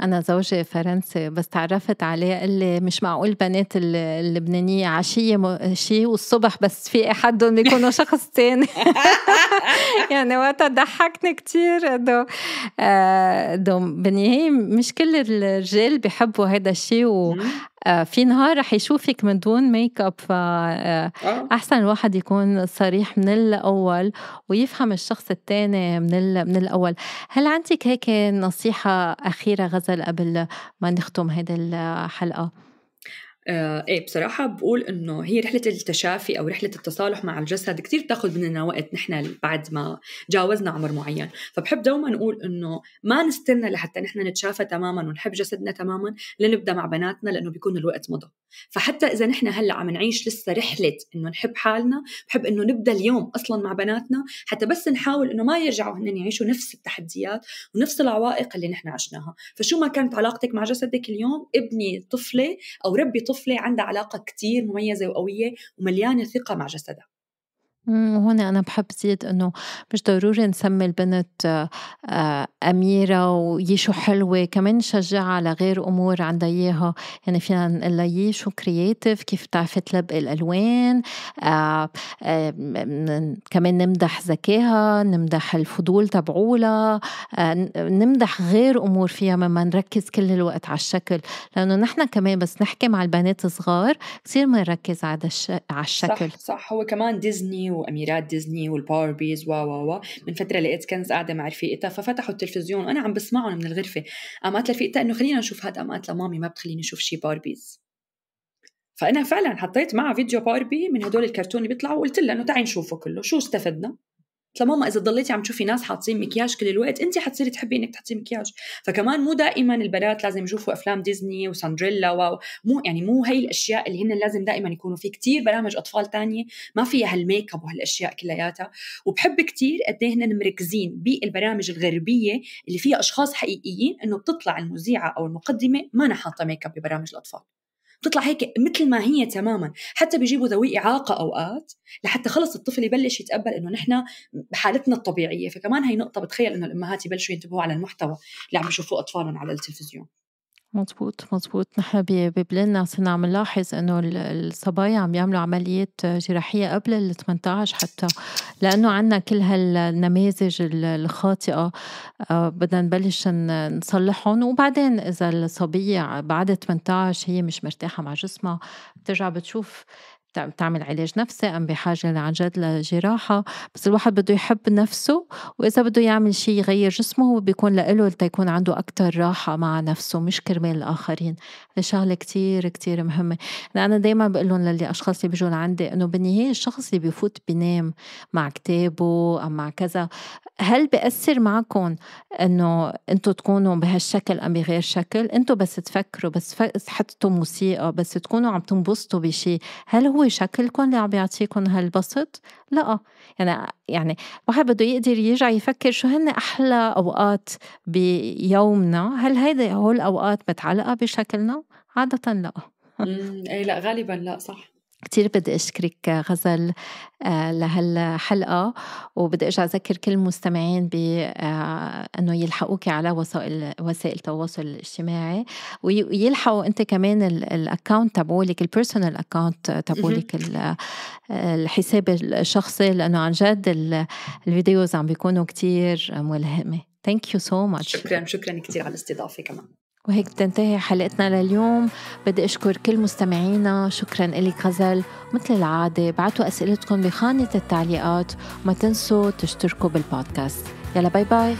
أنا زوجي فرنسي بس تعرفت عليه قال لي مش معقول بنات اللبنانية عشية شيء والصبح بس فيق حدهم بيكونوا شخص تاني. يعني وقتها ضحكني كتير. إنه آه، بالنهاية مش كل الرجال بيحبوا هذا الشيء و آه، في نهار رح يشوفك من دون ميك اب فاحسن الواحد يكون صريح من الأول ويفهم الشخص الثاني من من الأول. هل عندك هيك نصيحة أخيرة غزل قبل ما نختم هذه الحلقة. آه إيه بصراحة بقول إنه هي رحلة التشافي أو رحلة التصالح مع الجسد كثير بتاخذ مننا وقت نحن بعد ما جاوزنا عمر معين. فبحب دوما نقول إنه ما نستنى لحتى نحن نتشافى تماما ونحب جسدنا تماما لنبدأ مع بناتنا لأنه بيكون الوقت مضى. فحتى إذا نحن هلأ عم نعيش لسه رحلة إنه نحب حالنا بحب إنه نبدأ اليوم أصلا مع بناتنا حتى بس نحاول إنه ما يرجعوا هن يعيشوا نفس التحديات ونفس العوائق اللي نحن عشناها. فشو ما كانت علاقتك مع جسدك اليوم؟ ابني طفلة أو ربي طفله عندها علاقة كتير مميزة وقوية ومليانة ثقة مع جسدها. وهون أنا بحب زيد إنه مش ضروري نسمي البنت آه، أميرة وشو حلوة كمان نشجعها على غير أمور عندها إياها. يعني فينا نقول لها شو creative كيف بتعرفي تلبقي الألوان؟ آه، آه، كمان نمدح ذكاها نمدح الفضول تبعولها نمدح غير أمور فيها مش نركز كل الوقت على الشكل. لأنه نحن كمان بس نحكي مع البنات صغار كثير ما نركز على الشكل صح صح هو كمان ديزني وأميرات ديزني والباربيز و و و. من فترة لقيت كنز قاعدة مع رفيقتها ففتحوا التلفزيون وأنا عم بسمعهم من الغرفة. قالت لها رفيقتها إنه خلينا نشوف هذا قالت لها مامي ما بتخليني أشوف شيء باربيز فأنا فعلا حطيت معها فيديو باربي من هدول الكرتون اللي بيطلعوا وقلت لها إنه تعي نشوفه كله. شو استفدنا؟ قلت ماما إذا ضليتي عم تشوفي ناس حاطين مكياج كل الوقت انت حتصيري تحبي إنك تحطي مكياج. فكمان مو دائما البنات لازم يشوفوا أفلام ديزني وساندريلا و... مو يعني مو هي الأشياء اللي هن لازم دائما يكونوا. في كتير برامج أطفال تانية ما فيها هالميك أب وهالأشياء كلياتها. وبحب كتير قد إيه هن مركزين بالبرامج الغربية اللي فيها أشخاص حقيقيين إنه بتطلع المذيعة أو المقدمة ما حاطة ميك أب ببرامج الأطفال. بتطلع هيك مثل ما هي تماما. حتى بيجيبوا ذوي إعاقة أوقات لحتى خلص الطفل يبلش يتقبل إنه نحن بحالتنا الطبيعية. فكمان هي نقطة بتخيل إنه الأمهات يبلشوا ينتبهوا على المحتوى اللي عم يشوفوه أطفالهم على التلفزيون. مزبوط مزبوط نحن ببلادنا صرنا عم نلاحظ إنه الصبايا عم يعملوا عمليات جراحية قبل ال 18 حتى لأنه عندنا كل هالنماذج الخاطئة. آه، بدنا نبلش نصلحهم. وبعدين إذا الصبية بعد 18 هي مش مرتاحة مع جسمها بترجع بتشوف بتعمل علاج نفسي أم بحاجة عن جد لجراحة. بس الواحد بده يحب نفسه وإذا بده يعمل شيء يغير جسمه هو بيكون لإله لتيكون عنده أكتر راحة مع نفسه مش كرمال الآخرين. هذه شغلة كتير كتير مهمة. أنا دايما بقول لهم للي أشخاص اللي بيجوا لعندي إنه بالنهاية الشخص اللي بيفوت بينام مع كتابه أم مع كذا. هل بيأثر معكم إنه أنتوا تكونوا بهالشكل أم بغير شكل؟ أنتوا بس تفكروا بس تحطوا موسيقى بس تكونوا عم تنبسطوا بشيء هل هو شكلكم اللي عم يعطيكم هالبسط؟ لا. يعني يعني واحد بده يقدر يرجع يفكر شو هن أحلى أوقات بيومنا؟ هل هيدا هول الاوقات متعلقه بشكلنا؟ عاده لا. إيه لا غالبا لا صح. كتير بدي أشكرك غزل آه، لهالحلقة وبدي أرجع أذكر كل المستمعين بأنه آه، يلحقوك على وسائل وسائل التواصل الاجتماعي ويلحقوا أنت كمان ال account تبعولك ال personal account تبعولك الحساب الشخصي لأنه عن جد ال videos عم بيكونوا كتير ملهمة. thank you so much شكرا شكرا كثير على الاستضافة كمان. وهيك بتنتهي حلقتنا لليوم. بدي أشكر كل مستمعينا. شكرا لك غزل. مثل العادة بعتوا أسئلتكم بخانة التعليقات. وما تنسوا تشتركوا بالبودكاست. يلا باي باي.